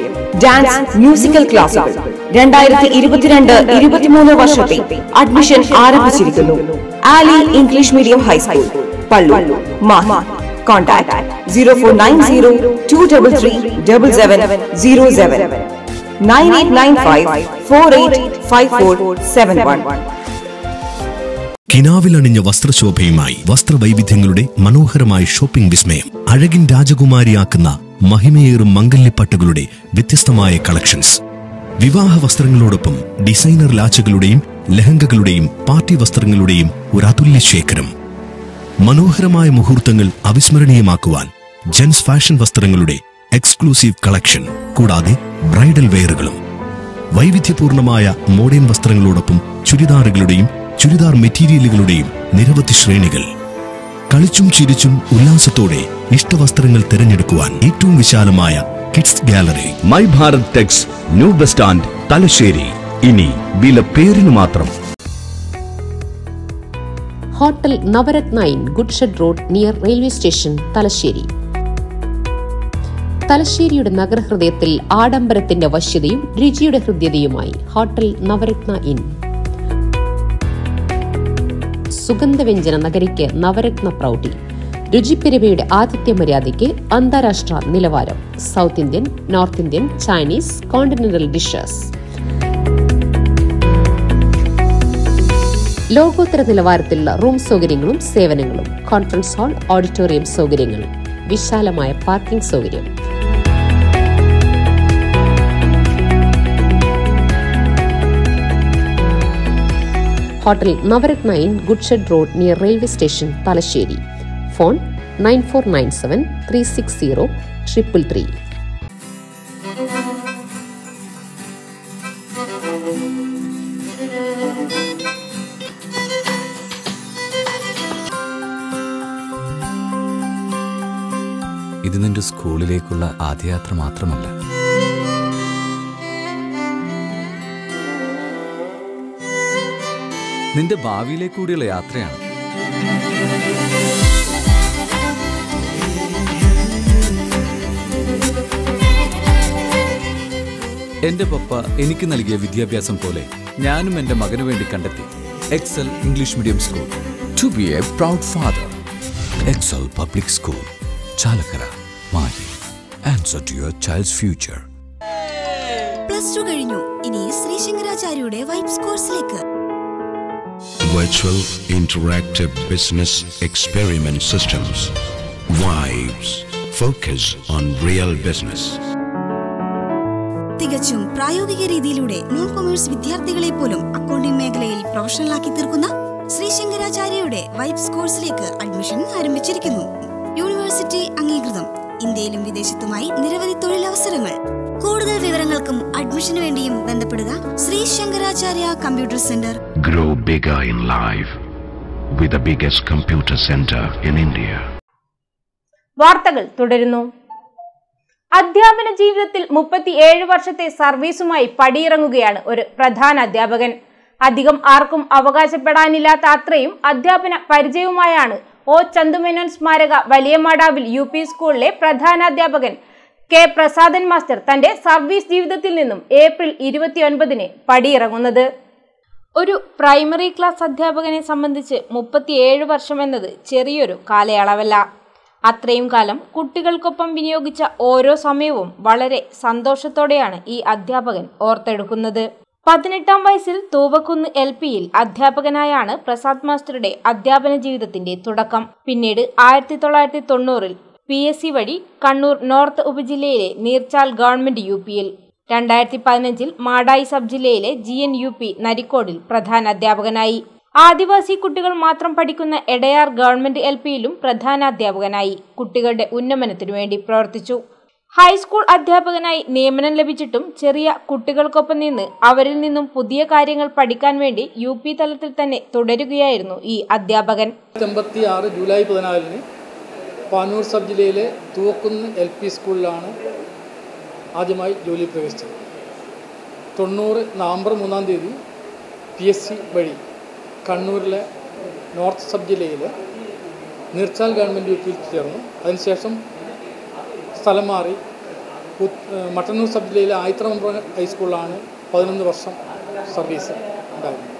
ഡാൻസ് മ്യൂസിക്കൽ ക്ലാസുകൾ. രണ്ടായിരത്തി ഇരുപത്തിരണ്ട് ഇരുപത്തിമൂന്ന് വർഷത്തെ അഡ്മിഷൻ ആരംഭിച്ചിരിക്കുന്നു. Ali English medium high school Pallur Mahe contact zero four nine zero two double three double seven zero seven nine eight nine five four eight five four seven one കിനാവിലണിഞ്ഞ വസ്ത്രശോഭയുമായി വസ്ത്രവൈവിധ്യങ്ങളുടെ മനോഹരമായ shopping വിസ്മയം അഴകിൻ രാജകുമാരിയാക്കുന്ന മഹിമയേറും മംഗല്യപ്പട്ടുകളുടെ വ്യത്യസ്തമായ collections. വിവാഹ വസ്ത്രങ്ങളോടൊപ്പം designer ലാച്ചുകളുടെയും ലഹങ്കകളുടെയും party വസ്ത്രങ്ങളുടെയും ഒരു അതുല്യ ശേഖരം. മനോഹരമായ മുഹൂർത്തങ്ങൾ അവിസ്മരണീയമാക്കുവാൻ ജെൻസ് ഫാഷൻ വസ്ത്രങ്ങളുടെ എക്സ്ക്ലൂസീവ് കളക്ഷൻ കൂടാതെ ബ്രൈഡൽ വെയറുകളും. വൈവിധ്യപൂർണമായ മോഡേൺ വസ്ത്രങ്ങളോടൊപ്പം ചുരിദാറുകളുടെയും ചുരിദാർ മെറ്റീരിയലുകളുടെയും നിരവധി ശ്രേണികൾ. കളിച്ചും ചിരിച്ചും ഉല്ലാസത്തോടെ ഇഷ്ടവസ്ത്രങ്ങൾ തിരഞ്ഞെടുക്കുവാൻ ഏറ്റവും വിശാലമായ kids gallery. My Bharat Tex new bus stand Thalassery ഇനി വില പേരിന് മാത്രം. Hotel Navaratna inn goods shed road near railway station Thalassery. തലശ്ശേരിയുടെ നഗരഹൃദയത്തിൽ ആഡംബരത്തിന്റെ വശ്യതയും രുചിയുടെ ഹൃദ്യതയുമായി ഹോട്ടൽ നവരത്ന ഇൻ സുഗന്ധവ്യഞ്ജന നഗരിക്ക് നവരത്ന പ്രൗഢി. രുചിപ്പെരുമയുടെ ആതിഥ്യ മര്യാദയ്ക്ക് അന്താരാഷ്ട്ര നിലവാരം. South Indian north Indian Chinese continental dishes. ലോകോത്തര നിലവാരത്തിലുള്ള റൂം സൗകര്യങ്ങളും സേവനങ്ങളും. കോൺഫറൻസ് ഹാൾ ഓഡിറ്റോറിയം സൗകര്യങ്ങളും വിശാലമായ പാർക്കിംഗ് സൗകര്യം. Hotel Navaratna inn goods shed road near railway station Thalassery. Phone nine four nine seven three six zero triple three. ഇത് നിന്റെ സ്കൂളിലേക്കുള്ള ആദ്യയാത്ര മാത്രമല്ല. നിന്റെ ഭാവിയിലേക്ക് കൂടിയുള്ള യാത്രയാണ്. എന്റെ പപ്പ എനിക്ക് നൽകിയ വിദ്യാഭ്യാസം പോലെ ഞാനും എന്റെ മകനു വേണ്ടി കണ്ടെത്തി. Excel English medium school. To be a proud father Excel public school. Chalakkara Mahe answer to your child's future plus two കഴിഞ്ഞു. ഇനി ശ്രീ ശങ്കരാചാര്യയുടെ വൈബ്സ് കോഴ്സിലേക്ക്. Virtual Interactive Business Experiment Systems. Vibes. Focus on real business. തികച്ചും പ്രായോഗിക രീതിയിലൂടെ non commerce വിദ്യാർത്ഥികളെ പോലും accounting മേഖലയിൽ പ്രൊഫഷണലാക്കി തീർക്കുന്ന ശ്രീ ശങ്കരാചാര്യയുടെ വൈബ്സ് കോഴ്സിലേക്ക് അഡ്മിഷൻ ആരംഭിച്ചിരിക്കുന്നു യൂണിവേഴ്സിറ്റി അംഗീകൃതം ഇന്ത്യയിലും വിദേശത്തുമായി നിരവധി തൊഴിലവസരങ്ങൾ കൂടുതൽ വിവരങ്ങൾക്കും അഡ്മിഷന് വേണ്ടിയും ബന്ധപ്പെടുക Shri Shankaracharya computer centre Grow bigger in life with the biggest computer center in India. വാർത്തകൾ തുടരുന്നു. അധ്യാപന ജീവിതത്തിൽ മുപ്പത്തിയേഴ് വർഷത്തെ സർവീസുമായി പടിയിറങ്ങുകയാണ് ഒരു പ്രധാന അധ്യാപകൻ. അധികം ആർക്കും അവകാശപ്പെടാനില്ലാത്ത അത്രയും അധ്യാപന പരിചയവുമായാണ് ഒ. ചന്തുമേനോൻ സ്മാരക വലിയ മാടാവിൽ യു പി സ്കൂളിലെ പ്രധാനാധ്യാപകൻ കെ. പ്രസാദൻ മാസ്റ്റർ തന്റെ സർവീസ് ജീവിതത്തിൽ നിന്നും ഏപ്രിൽ ഇരുപത്തിയൊൻപതിന് പടിയിറങ്ങുന്നത്. ഒരു പ്രൈമറി ക്ലാസ് അധ്യാപകനെ സംബന്ധിച്ച് മുപ്പത്തിയേഴ് വർഷം എന്നത് ചെറിയൊരു കാലയളവല്ല. അത്രയും കാലം കുട്ടികൾക്കൊപ്പം വിനിയോഗിച്ച ഓരോ സമയവും വളരെ സന്തോഷത്തോടെയാണ് ഈ അധ്യാപകൻ ഓർത്തെടുക്കുന്നത്. പതിനെട്ടാം വയസ്സിൽ തൂവക്കുന്ന് എൽ പിയിൽ അധ്യാപകനായാണ് പ്രസാദ് മാസ്റ്ററുടെ അധ്യാപന ജീവിതത്തിന്റെ തുടക്കം. പിന്നീട് ആയിരത്തി തൊള്ളായിരത്തി തൊണ്ണൂറിൽ പി എസ് സി വഴി കണ്ണൂർ നോർത്ത് ഉപജില്ലയിലെ നീർച്ചാൽ ഗവൺമെന്റ് യു പിയിൽ. രണ്ടായിരത്തി പതിനഞ്ചിൽ മാടായി സബ് ജില്ലയിലെ ജി എൻ യു പി നരിക്കോടിൽ പ്രധാന അധ്യാപകനായി. ആദിവാസി കുട്ടികൾ മാത്രം പഠിക്കുന്ന എടയാർ ഗവൺമെന്റ് എൽ പിയിലും പ്രധാന അധ്യാപകനായി. കുട്ടികളുടെ ഉന്നമനത്തിനു വേണ്ടി പ്രവർത്തിച്ചു. ഹൈസ്കൂൾ അധ്യാപകനായി നിയമനം ലഭിച്ചിട്ടും ചെറിയ കുട്ടികൾക്കൊപ്പം നിന്ന് അവരിൽ നിന്നും പുതിയ കാര്യങ്ങൾ പഠിക്കാൻ വേണ്ടി യു പി തലത്തിൽ തന്നെ തുടരുകയായിരുന്നു ഈ അധ്യാപകൻ. ജൂലൈ പതിനാലിന് പാനൂർ സബ് ജില്ലയിലെ തൂക്കുന്ന് എൽ പി സ്കൂളിലാണ് ആദ്യമായി ജോലിയിൽ പ്രവേശിച്ചത്. തൊണ്ണൂറ് നവംബർ മൂന്നാം തീയതി പി എസ് സി വഴി കണ്ണൂരിലെ നോർത്ത് സബ് ജില്ലയിലെ നീർച്ചാൽ ഗവൺമെന്റ് യു പിയിൽ ചേർന്നു. അതിനുശേഷം സ്ഥലം മാറി മട്ടന്നൂർ സബ് ജില്ലയിലെ ആയിത്രമമ്പുറം ഹൈസ്കൂളിലാണ് പതിനൊന്ന് വർഷം സർവീസ് ഉണ്ടായിരുന്നത്.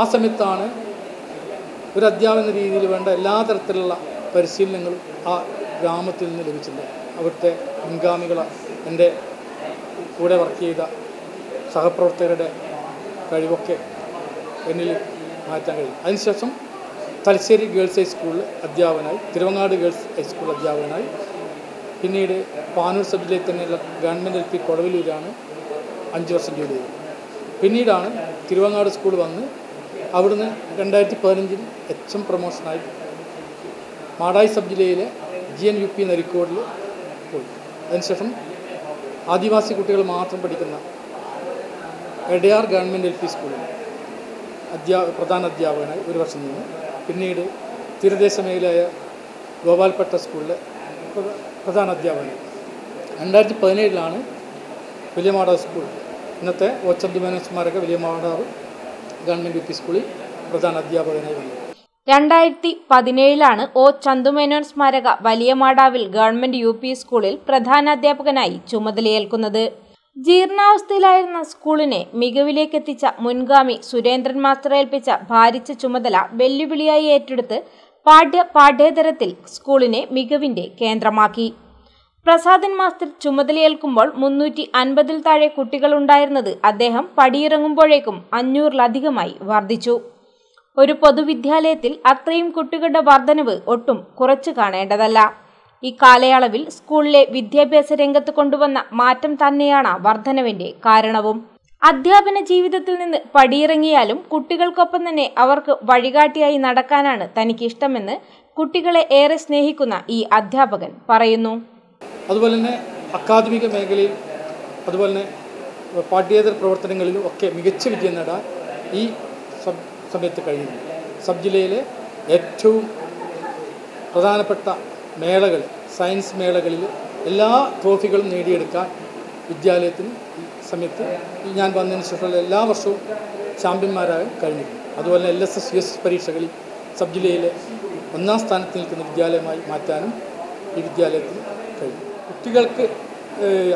ആ സമയത്താണ് ഒരു അധ്യാപന രീതിയിൽ വേണ്ട എല്ലാ തരത്തിലുള്ള പരിശീലനങ്ങളും ആ ഗ്രാമത്തിൽ നിന്ന് ലഭിച്ചിട്ടുണ്ട് അവിടുത്തെ മുൻഗാമികൾ എന്റെ കൂടെ വർക്ക് ചെയ്ത സഹപ്രവർത്തകരുടെ കഴിവൊക്കെ എന്നിൽ മാറ്റാൻ കഴിയും. അതിനുശേഷം തലശ്ശേരി ഗേൾസ് ഹൈസ്കൂളിൽ അധ്യാപകനായി തിരുവങ്ങാട് ഗേൾസ് ഹൈസ്കൂൾ അധ്യാപകനായി പിന്നീട് പാനൂർ സബ് ജില്ലയിൽ തന്നെയുള്ള ഗവൺമെന്റ് എൽ പി കൊടവലൂരാണ് അഞ്ച് വർഷം ജോലി ചെയ്തത്. പിന്നീടാണ് തിരുവങ്ങാട് സ്കൂൾ വന്ന് അവിടുന്ന് രണ്ടായിരത്തി പതിനഞ്ചിൽ എച്ച് എം പ്രൊമോഷനായി മാടായി സബ് ജില്ലയിലെ ജി എൻ യു പി നരിക്കോടിൽ പോയി. അതിനുശേഷം ആദിവാസി കുട്ടികൾ മാത്രം പഠിക്കുന്ന എടയാർ ഗവൺമെന്റ് എൽ പി സ്കൂളിൽ അധ്യാ പ്രധാന അധ്യാപകനായി ഒരു വർഷം നിന്ന്. പിന്നീട് തീരദേശ മേഖലയായ ഗോപാൽപട്ട സ്കൂളിലെ പ്ര- പ്രധാന അധ്യാപകനായി. രണ്ടായിരത്തി പതിനേഴിലാണ് വലിയ മാടാവ് സ്കൂൾ. ഇന്നത്തെ ഓച്ചന്തുമേനോൻ സ്മാരക വലിയ മാടാവ് ഗവൺമെന്റ് യു പി സ്കൂളിൽ പ്രധാന അധ്യാപകനായി വന്നത്. രണ്ടായിരത്തി പതിനേഴിലാണ് ഒ ചന്തുമേനോൻ സ്മാരക വലിയ മാടാവിൽ ഗവൺമെന്റ് യു പി സ്കൂളിൽ പ്രധാനാധ്യാപകനായി ചുമതലയേൽക്കുന്നത്. ജീർണാവസ്ഥയിലായിരുന്ന സ്കൂളിനെ മികവിലേക്കെത്തിച്ച മുൻഗാമി സുരേന്ദ്രൻ മാസ്റ്റർ ഏൽപ്പിച്ച ഭാരിച്ച ചുമതല വെല്ലുവിളിയായി ഏറ്റെടുത്ത് പാഠ്യ പാഠ്യേതരത്തിൽ സ്കൂളിനെ മികവിന്റെ കേന്ദ്രമാക്കി. പ്രസാദൻ മാസ്റ്റർ ചുമതലയേൽക്കുമ്പോൾ മുന്നൂറ്റി അൻപതിൽ താഴെ കുട്ടികളുണ്ടായിരുന്നത് അദ്ദേഹം പടിയിറങ്ങുമ്പോഴേക്കും അഞ്ഞൂറിലധികമായി വർദ്ധിച്ചു. ഒരു പൊതുവിദ്യാലയത്തിൽ അത്രയും കുട്ടികളുടെ വർധനവ് ഒട്ടും കുറച്ചു കാണേണ്ടതല്ല. ഈ കാലയളവിൽ സ്കൂളിലെ വിദ്യാഭ്യാസ രംഗത്ത് കൊണ്ടുവന്ന മാറ്റം തന്നെയാണ് വർധനവിന്റെ കാരണവും. അധ്യാപന ജീവിതത്തിൽ നിന്ന് പടിയിറങ്ങിയാലും കുട്ടികൾക്കൊപ്പം തന്നെ അവർക്ക് വഴികാട്ടിയായി നടക്കാനാണ് തനിക്ക് ഇഷ്ടമെന്ന് കുട്ടികളെ ഏറെ സ്നേഹിക്കുന്ന ഈ അധ്യാപകൻ പറയുന്നു. അതുപോലെ തന്നെ അക്കാദമിക മേഖലയിൽ അതുപോലെ തന്നെ പാഠ്യേതര പ്രവർത്തനങ്ങളിലും ഒക്കെ മികച്ച വിജയം നേടാൻ ഈ സമയത്ത് കഴിയുന്നു. സബ് ജില്ലയിലെ ഏറ്റവും പ്രധാനപ്പെട്ട മേളകൾ സയൻസ് മേളകളിൽ എല്ലാ ട്രോഫികളും നേടിയെടുക്കാൻ വിദ്യാലയത്തിന് ഈ സമയത്ത് ഞാൻ വന്നതിന് ശേഷമുള്ള എല്ലാ വർഷവും ചാമ്പ്യന്മാരാകാൻ കഴിഞ്ഞിരുന്നു. അതുപോലെ L S S U S പരീക്ഷകളിൽ സബ് ജില്ലയിലെ ഒന്നാം സ്ഥാനത്ത് നിൽക്കുന്ന വിദ്യാലയമായി മാറ്റാനും ഈ വിദ്യാലയത്തിന് കഴിഞ്ഞു. കുട്ടികൾക്ക്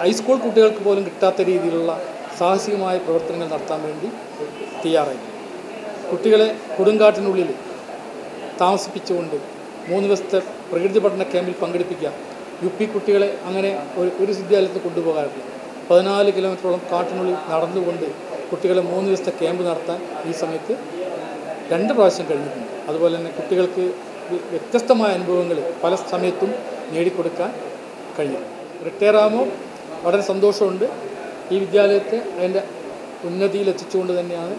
ഹൈസ്കൂൾ കുട്ടികൾക്ക് പോലും കിട്ടാത്ത രീതിയിലുള്ള സാഹസികമായ പ്രവർത്തനങ്ങൾ നടത്താൻ വേണ്ടി തയ്യാറായി. കുട്ടികളെ കൊടുങ്കാട്ടിനുള്ളിൽ താമസിപ്പിച്ചുകൊണ്ട് മൂന്ന് ദിവസത്തെ പ്രകൃതി പഠന ക്യാമ്പിൽ പങ്കെടുപ്പിക്കുക. യു പി കുട്ടികളെ അങ്ങനെ ഒരു ഒരു വിദ്യാലയത്തിൽ കൊണ്ടുപോകാറുണ്ട് പതിനാല് കിലോമീറ്ററോളം കാട്ടിനുള്ളിൽ നടന്നുകൊണ്ട് കുട്ടികളെ മൂന്ന് ദിവസത്തെ ക്യാമ്പ് നടത്താൻ ഈ സമയത്ത് രണ്ട് പ്രാവശ്യം കഴിഞ്ഞിട്ടുണ്ട്. അതുപോലെ തന്നെ കുട്ടികൾക്ക് വ്യത്യസ്തമായ അനുഭവങ്ങൾ പല സമയത്തും നേടിക്കൊടുക്കാൻ കഴിയും. റിട്ടയർ ആകുമ്പോൾ വളരെ സന്തോഷമുണ്ട്. ഈ വിദ്യാലയത്തെ അതിന്റെ ഉന്നതിയിൽ എത്തിച്ചുകൊണ്ട് തന്നെയാണ്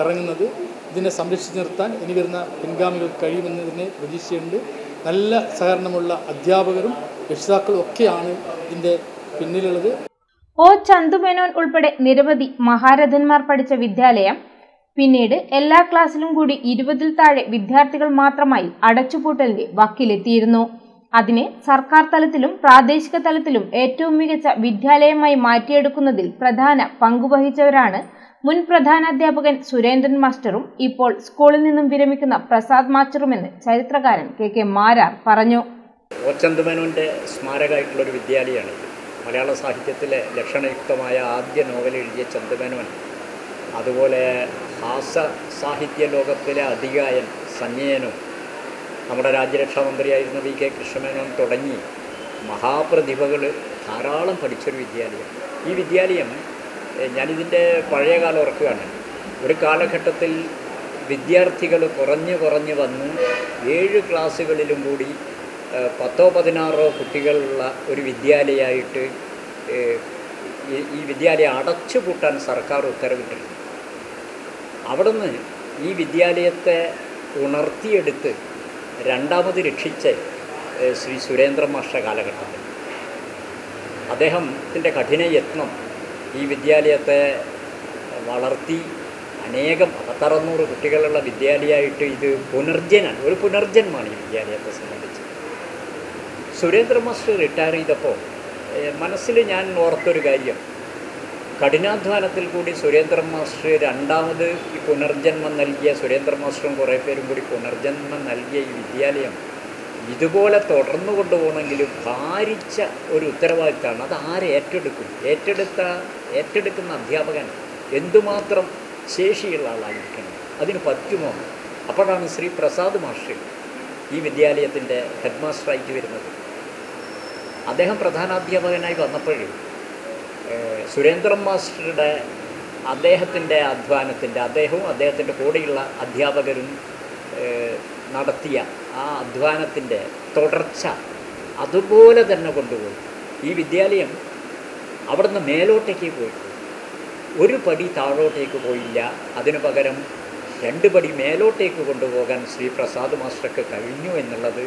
ഇറങ്ങുന്നത്. ഇതിനെ സംരക്ഷിച്ച് നിർത്താൻ ഇനി വരുന്ന പിൻഗാമികൾക്ക് കഴിയുമെന്നതിനെ പ്രതീക്ഷയുണ്ട് നല്ല സഹകരണമുള്ള അധ്യാപകരും രക്ഷിതാക്കളും ഒക്കെയാണ് ഇതിന്റെ പിന്നിലുള്ളത്. ഒ. ചന്തുമേനോൻ ഉൾപ്പെടെ നിരവധി മഹാരഥന്മാർ പഠിച്ച വിദ്യാലയം. പിന്നീട് എല്ലാ ക്ലാസ്സിലും കൂടി ഇരുപതിൽ താഴെ വിദ്യാർത്ഥികൾ മാത്രമായി അടച്ചുപൂട്ടലിന്റെ വക്കിലെത്തിയിരുന്നു. അതിനെ സർക്കാർ തലത്തിലും പ്രാദേശിക തലത്തിലും ഏറ്റവും മികച്ച വിദ്യാലയമായി മാറ്റിയെടുക്കുന്നതിൽ പ്രധാന പങ്കുവഹിച്ചവരാണ് മുൻ പ്രധാനാധ്യാപകൻ സുരേന്ദ്രൻ മാസ്റ്ററും ഇപ്പോൾ സ്കൂളിൽ നിന്നും വിരമിക്കുന്ന പ്രസാദ് മാസ്റ്ററുമെന്ന് ചരിത്രകാരൻ കെ കെ മാരാർ പറഞ്ഞു. ഓച്ചന്ത് മേനോന്റെ സ്മാരകമായിട്ടുള്ളൊരു വിദ്യാലയമാണ് മലയാള സാഹിത്യത്തിലെ ലക്ഷണയുക്തമായ ആദ്യ നോവൽ എഴുതിയ ചന്ദമേനോൻ അതുപോലെ ഹാസ സാഹിത്യ ലോകത്തിലെ അധികായൻ സഞ്ജയനും നമ്മുടെ രാജ്യരക്ഷാമന്ത്രിയായിരുന്ന വി കെ കൃഷ്ണമേനോൻ തുടങ്ങി മഹാപ്രതിഭകൾ ധാരാളം പഠിച്ചൊരു വിദ്യാലയം. ഈ വിദ്യാലയം എഹ്, പഴയ പഴയകാലം ഓർക്കുകയാണ് ഒരു കാലഘട്ടത്തിൽ വിദ്യാർത്ഥികൾ കുറഞ്ഞ് കുറഞ്ഞ് വന്ന് ഏഴ് ക്ലാസ്സുകളിലും കൂടി പത്തോ പതിനാറോ കുട്ടികളുള്ള ഒരു വിദ്യാലയമായിട്ട് ഈ- വിദ്യാലയം അടച്ചു പൂട്ടാൻ സർക്കാർ ഉത്തരവിട്ടിരുന്നു. അവിടുന്ന് ഈ വിദ്യാലയത്തെ ഉണർത്തിയെടുത്ത് രണ്ടാമത് രക്ഷിച്ച ശ്രീ സുരേന്ദ്ര മാഷ കാലഘട്ടത്തിൽ. അദ്ദേഹത്തിന്റെ കഠിന യത്നം ഈ വിദ്യാലയത്തെ വളർത്തി അനേകം പത്തറുന്നൂറ് കുട്ടികളുള്ള വിദ്യാലയമായിട്ട് ഇത് പുനർജനാണ് ഒരു പുനർജന്മാണ് ഈ വിദ്യാലയത്തെ സംബന്ധിച്ച്. സുരേന്ദ്ര മാസ്റ്റർ റിട്ടയർ ചെയ്തപ്പോൾ മനസ്സിൽ ഞാൻ ഓർത്തൊരു കാര്യം. കഠിനാധ്വാനത്തിൽ കൂടി സുരേന്ദ്ര മാസ്റ്റർ രണ്ടാമത് ഈ പുനർജന്മം നൽകിയ സുരേന്ദ്ര മാസ്റ്ററും കുറേ പേരും കൂടി പുനർജന്മം നൽകിയ ഈ വിദ്യാലയം ഇതുപോലെ തുടർന്നു കൊണ്ടുപോകണമെങ്കിൽ ഭാരിച്ച ഒരു ഉത്തരവാദിത്തമാണ് അത് ആരെ ഏറ്റെടുക്കും? ഏറ്റെടുത്ത ഏറ്റെടുക്കുന്ന അധ്യാപകൻ എന്തുമാത്രം ശേഷിയുള്ള ആളായിരിക്കണം? അതിന് പറ്റുമോ? അപ്പോഴാണ് ശ്രീ പ്രസാദ് മാഷ് ഈ വിദ്യാലയത്തിന്റെ ഹെഡ് മാസ്റ്ററായിട്ട് വരുന്നത്. അദ്ദേഹം പ്രധാനാധ്യാപകനായി വന്നപ്പോഴും സുരേന്ദ്രൻ മാസ്റ്ററുടെ അദ്ദേഹത്തിന്റെ അധ്വാനത്തിന്റെ അദ്ദേഹവും അദ്ദേഹത്തിന്റെ കൂടെയുള്ള അധ്യാപകരും നടത്തിയ ആ അധ്വാനത്തിന്റെ തുടർച്ച അതുപോലെ തന്നെ കൊണ്ടുപോയി. ഈ വിദ്യാലയം അവിടുന്ന് മേലോട്ടേക്ക് പോയി ഒരു പടി താഴോട്ടേക്ക് പോയില്ല. അതിനു പകരം രണ്ട് പടി മേലോട്ടേക്ക് കൊണ്ടുപോകാൻ ശ്രീ പ്രസാദ് മാസ്റ്റർക്ക് കഴിഞ്ഞു എന്നുള്ളത്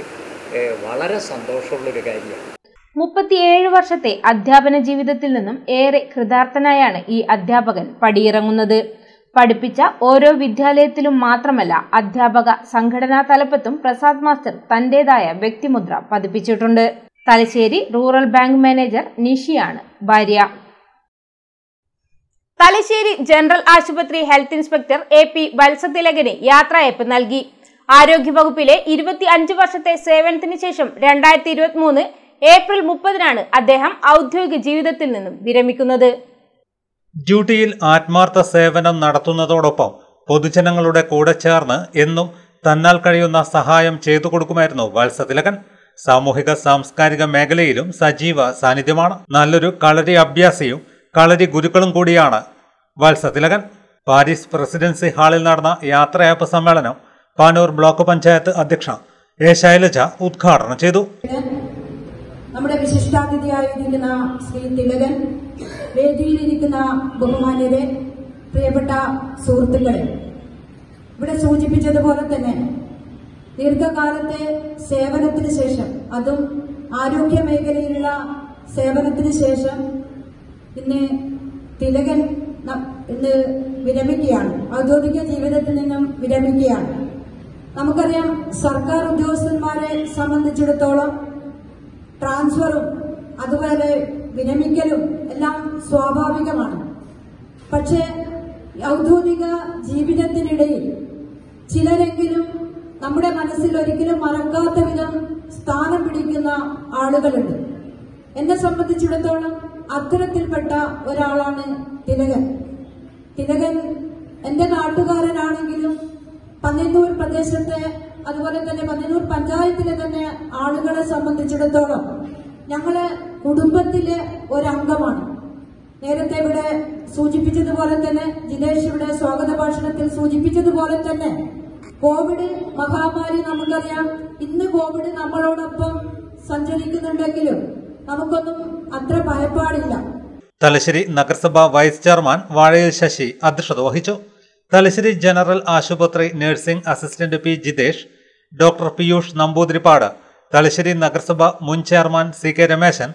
വളരെ സന്തോഷമുള്ളൊരു കാര്യമാണ്. മുപ്പത്തിയേഴ് വർഷത്തെ അധ്യാപന ജീവിതത്തിൽ നിന്നും ഏറെ കൃതാർത്ഥനായാണ് ഈ അധ്യാപകൻ പടിയിറങ്ങുന്നത്. പഠിപ്പിച്ച ഓരോ വിദ്യാലയത്തിലും മാത്രമല്ല അധ്യാപക സംഘടനാ തലപ്പത്തും പ്രസാദ് മാസ്റ്റർ തന്റേതായ വ്യക്തിമുദ്ര പതിപ്പിച്ചിട്ടുണ്ട്. തലശ്ശേരി റൂറൽ ബാങ്ക് മാനേജർ നിഷിയാണ് ഭാര്യ. തലശ്ശേരി ജനറൽ ആശുപത്രി ഹെൽത്ത് ഇൻസ്പെക്ടർ എ പി വത്സതിലകന് യാത്രയയപ്പ് നൽകി. ആരോഗ്യവകുപ്പിലെ ഇരുപത്തി അഞ്ച് വർഷത്തെ സേവനത്തിന് ശേഷം രണ്ടായിരത്തി ഇരുപത്തി മൂന്ന് ഏപ്രിൽ മുപ്പതിനാണ് അദ്ദേഹം ഔദ്യോഗിക ജീവിതത്തിൽ നിന്നും വിരമിക്കുന്നത്. ഡ്യൂട്ടിയിൽ ആത്മാർത്ഥ സേവനം നടത്തുന്നതോടൊപ്പം പൊതുജനങ്ങളുടെ കൂടെ ചേർന്ന് എന്നും തന്നാൽ കഴിയുന്ന സഹായം ചെയ്തു കൊടുക്കുമായിരുന്നു വത്സതിലകൻ സാമൂഹിക സാംസ്കാരിക മേഖലയിലും സജീവ സാന്നിധ്യമാണ്. നല്ലൊരു കളരി അഭ്യാസിയും കളരി ഗുരുക്കളും കൂടിയാണ് വത്സതിലകൻ പാരീസ് പ്രസിഡൻസി ഹാളിൽ നടന്ന യാത്രയപ്പ് സമ്മേളനം പാനൂർ ബ്ലോക്ക് പഞ്ചായത്ത് അധ്യക്ഷ എ ശൈലജ ഉദ്ഘാടനം ചെയ്തു. നമ്മുടെ വിശിഷ്ടാതിഥിയായിരിക്കുന്ന ശ്രീ തിലകൻ വേദിയിലിരിക്കുന്ന ബഹുമാന്യരെ പ്രിയപ്പെട്ട സുഹൃത്തുക്കളെ ഇവിടെ സൂചിപ്പിച്ചതുപോലെ തന്നെ ദീർഘകാലത്തെ സേവനത്തിന് ശേഷം അതും ആരോഗ്യ മേഖലയിലുള്ള സേവനത്തിന് ശേഷം ഇന്ന് തിലകൻ ഇന്ന് വിരമിക്കുകയാണ്. ഔദ്യോഗിക ജീവിതത്തിൽ നിന്നും വിരമിക്കുകയാണ്. നമുക്കറിയാം സർക്കാർ ഉദ്യോഗസ്ഥന്മാരെ സംബന്ധിച്ചിടത്തോളം ട്രാൻസ്ഫറും അതുപോലെ വിരമിക്കലും എല്ലാം സ്വാഭാവികമാണ്. പക്ഷേ ഔദ്യോഗിക ജീവിതത്തിനിടയിൽ ചിലരെങ്കിലും നമ്മുടെ മനസ്സിൽ ഒരിക്കലും മറക്കാത്ത വിധം സ്ഥാനം പിടിക്കുന്ന ആളുകളുണ്ട്. എന്നെ സംബന്ധിച്ചിടത്തോളം അത്തരത്തിൽപ്പെട്ട ഒരാളാണ് തിലകൻ. തിലകൻ എന്റെ നാട്ടുകാരനാണെങ്കിലും പന്നന്നൂർ പ്രദേശത്തെ അതുപോലെ തന്നെ പതിനൂർ പഞ്ചായത്തിലെ തന്നെ ആളുകളെ സംബന്ധിച്ചിടത്തോളം ഞങ്ങൾ കുടുംബത്തിലെ ഒരംഗമാണ്. നേരത്തെ ഇവിടെ സൂചിപ്പിച്ചതുപോലെ തന്നെ ജിനേഷ് ഇവിടെ സ്വാഗത ഭാഷണത്തിൽ സൂചിപ്പിച്ചതുപോലെ തന്നെ കോവിഡ് മഹാമാരി നമുക്കറിയാം. ഇന്ന് കോവിഡ് നമ്മളോടൊപ്പം സഞ്ചരിക്കുന്നുണ്ടെങ്കിലും നമുക്കൊന്നും അത്ര ഭയപ്പാടില്ല. തലശ്ശേരി നഗരസഭ വൈസ് ചെയർമാൻ വാഴയിൽ ശശി അധ്യക്ഷത വഹിച്ചു. തലശ്ശേരി ജനറൽ ആശുപത്രി nursing assistant P Jithesh doctor Peeyush Namboothiripad Thalassery നഗരസഭ മുൻ chairman C K Rameshan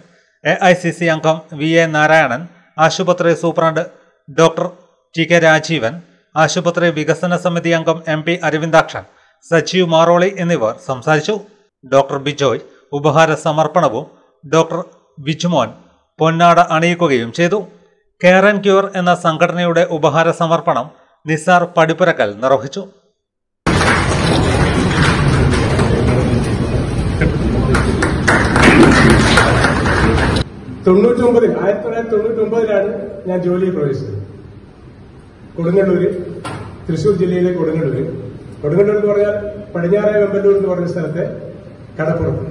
A I C C അംഗം വി എ നാരായണൻ ആശുപത്രി superintendent doctor T K Rajeevan ആശുപത്രി വികസന സമിതി അംഗം എം പി അരവിന്ദാക്ഷൻ സജീവ് മാറോളി എന്നിവർ സംസാരിച്ചു. ഡോക്ടർ ബിജോയ് ഉപഹാര സമർപ്പണവും ഡോക്ടർ ബിജുമോൻ പൊന്നാട അണിയിക്കുകയും ചെയ്തു. കെയർ ആൻഡ് ക്യൂർ എന്ന സംഘടനയുടെ ഉപഹാര സമർപ്പണം നിസാർ പടിപ്പുരക്കൽ നിർവഹിച്ചു. തൊണ്ണൂറ്റൊമ്പതിൽ ആയിരത്തി തൊള്ളായിരത്തി തൊണ്ണൂറ്റൊമ്പതിലാണ് ഞാൻ ജോലിയിൽ പ്രവേശിച്ചത്. കൊടുങ്ങല്ലൂര് തൃശൂർ ജില്ലയിലെ കൊടുങ്ങല്ലൂര്. കൊടുങ്ങല്ലൂർ എന്ന് പറഞ്ഞാൽ പടിഞ്ഞാറേ വെമ്പല്ലൂർ എന്ന് പറഞ്ഞ സ്ഥലത്തെ കടപ്പുറത്ത്.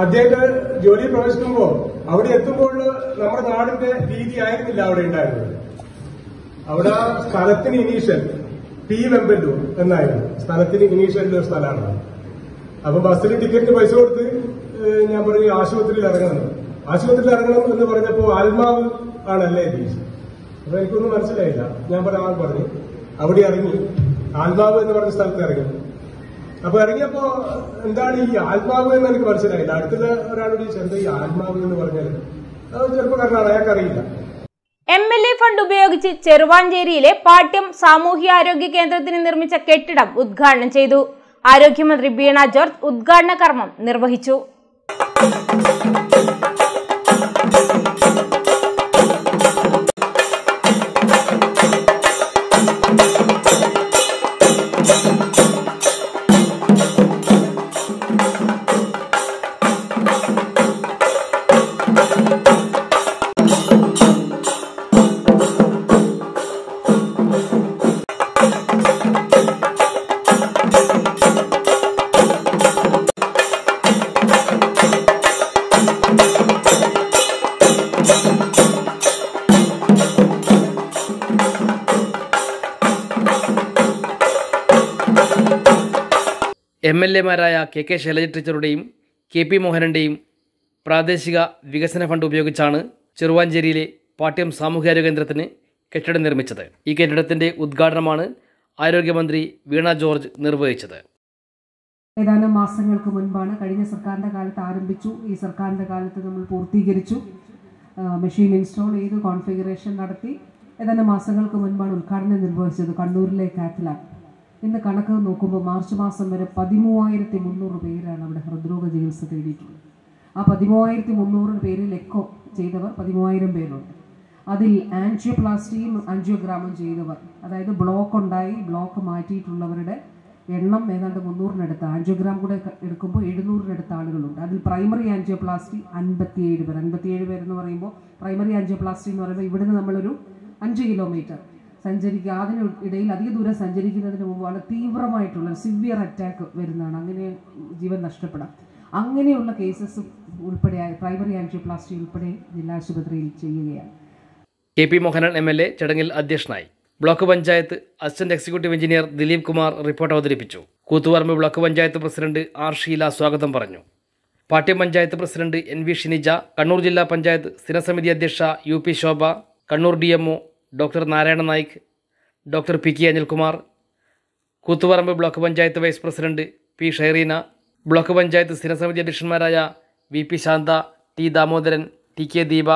ആദ്യമായിട്ട് ജോലിയിൽ പ്രവേശിക്കുമ്പോൾ അവിടെ എത്തുമ്പോൾ നമ്മുടെ നാടിന്റെ രീതി ആയിരുന്നില്ല അവിടെ ഉണ്ടായിരുന്നത്. അവിടെ സ്ഥലത്തിന് ഇനീഷ്യൽ പി വെമ്പല്ലൂർ എന്നായിരുന്നു. സ്ഥലത്തിന് ഇനീഷ്യലിന്റെ ഒരു സ്ഥലമാണ്. അപ്പൊ ബസ്സിന് ടിക്കറ്റ് പൈസ കൊടുത്ത് ഞാൻ പറഞ്ഞു ആശുപത്രിയിൽ ഇറങ്ങണം. ആശുപത്രിയിൽ ഇറങ്ങണം എന്ന് പറഞ്ഞപ്പോ ആത്മാവ് ആണല്ലേ അപ്പൊ എനിക്കൊന്നും മനസ്സിലായില്ല. ഞാൻ പറഞ്ഞ ആൾ പറഞ്ഞു അവിടെ ഇറങ്ങി. ആത്മാവ് എന്ന് പറഞ്ഞ സ്ഥലത്ത് ഇറങ്ങി. അപ്പൊ ഇറങ്ങിയപ്പോ എന്താണ് ഈ ആത്മാവ് എന്ന് എനിക്ക് മനസ്സിലായില്ല. അടുത്തുള്ള ഒരാളോട് ചെന്ത ഈ ആത്മാവ് എന്ന് പറഞ്ഞാൽ അത് ചെറുപ്പക്കാരനാണ് അയാൾക്കറിയില്ല എം എൽ എ ഫണ്ട് ഉപയോഗിച്ച് ചെറുവാഞ്ചേരിയിലെ പാട്യം സാമൂഹ്യാരോഗ്യ കേന്ദ്രത്തിന് നിർമ്മിച്ച കെട്ടിടം ഉദ്ഘാടനം ചെയ്തു. ആരോഗ്യമന്ത്രി ബീണ ജോർജ് ഉദ്ഘാടന കർമ്മം നിർവഹിച്ചു. എമാരായ കെ കെ ശൈലജ ടീച്ചറുടെയും കെ പി മോഹനന്റെയും പ്രാദേശിക വികസന ഫണ്ട് ഉപയോഗിച്ചാണ് ചെറുവാഞ്ചേരിയിലെ പാട്യം സാമൂഹ്യാരോഗ്യ കേന്ദ്രത്തിന് കെട്ടിടം നിർമ്മിച്ചത്. ഈ കെട്ടിടത്തിന്റെ ഉദ്ഘാടനമാണ് ആരോഗ്യമന്ത്രി വീണ ജോർജ് നിർവഹിച്ചത്. ഏതാനും മാസങ്ങൾക്ക് മുൻപാണ് കഴിഞ്ഞ സർക്കാരിന്റെ കാലത്ത് ആരംഭിച്ചു. ഈ സർക്കാരിന്റെ കാലത്ത് നമ്മൾ പൂർത്തീകരിച്ചു. മെഷീൻ ഇൻസ്റ്റാൾ ചെയ്ത് കോൺഫിഗറേഷൻ നടത്തി. ഏതാനും മാസങ്ങൾക്ക് മുൻപാണ് ഉദ്ഘാടനം നിർവഹിച്ചത് കണ്ണൂരിലെ കാത്തലാബ് ഇന്ന് കണക്ക് നോക്കുമ്പോൾ മാർച്ച് മാസം വരെ പതിമൂവായിരത്തി മുന്നൂറ് പേരാണ് അവിടെ ഹൃദ്രോഗ ചികിത്സ തേടിയിട്ടുള്ളത്. ആ പതിമൂവായിരത്തി മുന്നൂറ് പേരിൽ എക്കോ ചെയ്തവർ പതിമൂവായിരം പേരുണ്ട്. അതിൽ ആൻജിയോപ്ലാസ്റ്റിയും ആൻജിയോഗ്രാമും ചെയ്തവർ അതായത് ബ്ലോക്ക് ഉണ്ടായി ബ്ലോക്ക് മാറ്റിയിട്ടുള്ളവരുടെ എണ്ണം ഏതാണ്ട് മുന്നൂറിനടുത്ത് ആൻജിയോഗ്രാം കൂടെ എടുക്കുമ്പോൾ എഴുന്നൂറിനടുത്ത് ആളുകളുണ്ട്. അതിൽ പ്രൈമറി ആൻജിയോപ്ലാസ്റ്റി അൻപത്തിയേഴ് പേർ അൻപത്തിയേഴ് പേരെന്ന് പറയുമ്പോൾ പ്രൈമറി ആൻജിയോപ്ലാസ്റ്റി എന്ന് പറയുമ്പോൾ ഇവിടുന്ന് നമ്മളൊരു അഞ്ച് കിലോമീറ്റർ സഞ്ചരിക്കുക അതിന് ഇടയിൽ അധിക ദൂരം സഞ്ചരിക്കുന്നതിന് മുമ്പ് വളരെ തീവ്രമായിട്ടുള്ള സിവിയർ അറ്റാക്ക് വരുന്നതാണ്. അങ്ങനെ ജീവൻ നഷ്ടപ്പെടാം. അങ്ങനെയുള്ള കേസസ് ഉൾപ്പെടെ പ്രൈമറി ആൻജിയോപ്ലാസ്റ്റി ഉൾപ്പെടെ ജില്ലാ ആശുപത്രിയിൽ ചെയ്യുകയാണ്. K P Mohanan M L A ചടങ്ങിൽ അധ്യക്ഷനായി block panchayat assistant executive engineer Dileep Kumar report അവതരിപ്പിച്ചു. Kuthuparamba block panchayat president R Sheela സ്വാഗതം പറഞ്ഞു. Pattiam panchayat president N V Shinija Kannur ജില്ലാ പഞ്ചായത്ത് സ്ഥിരസമിതി അധ്യക്ഷ U P Shobha Kannur D M O doctor Narayana Naik doctor P K Anilkumar Kuthuparamba block panchayat vice president P Shereena block panchayat സ്ഥിരസമിതി അധ്യക്ഷന്മാരായ V P Shantha T Damodaran T K Deepa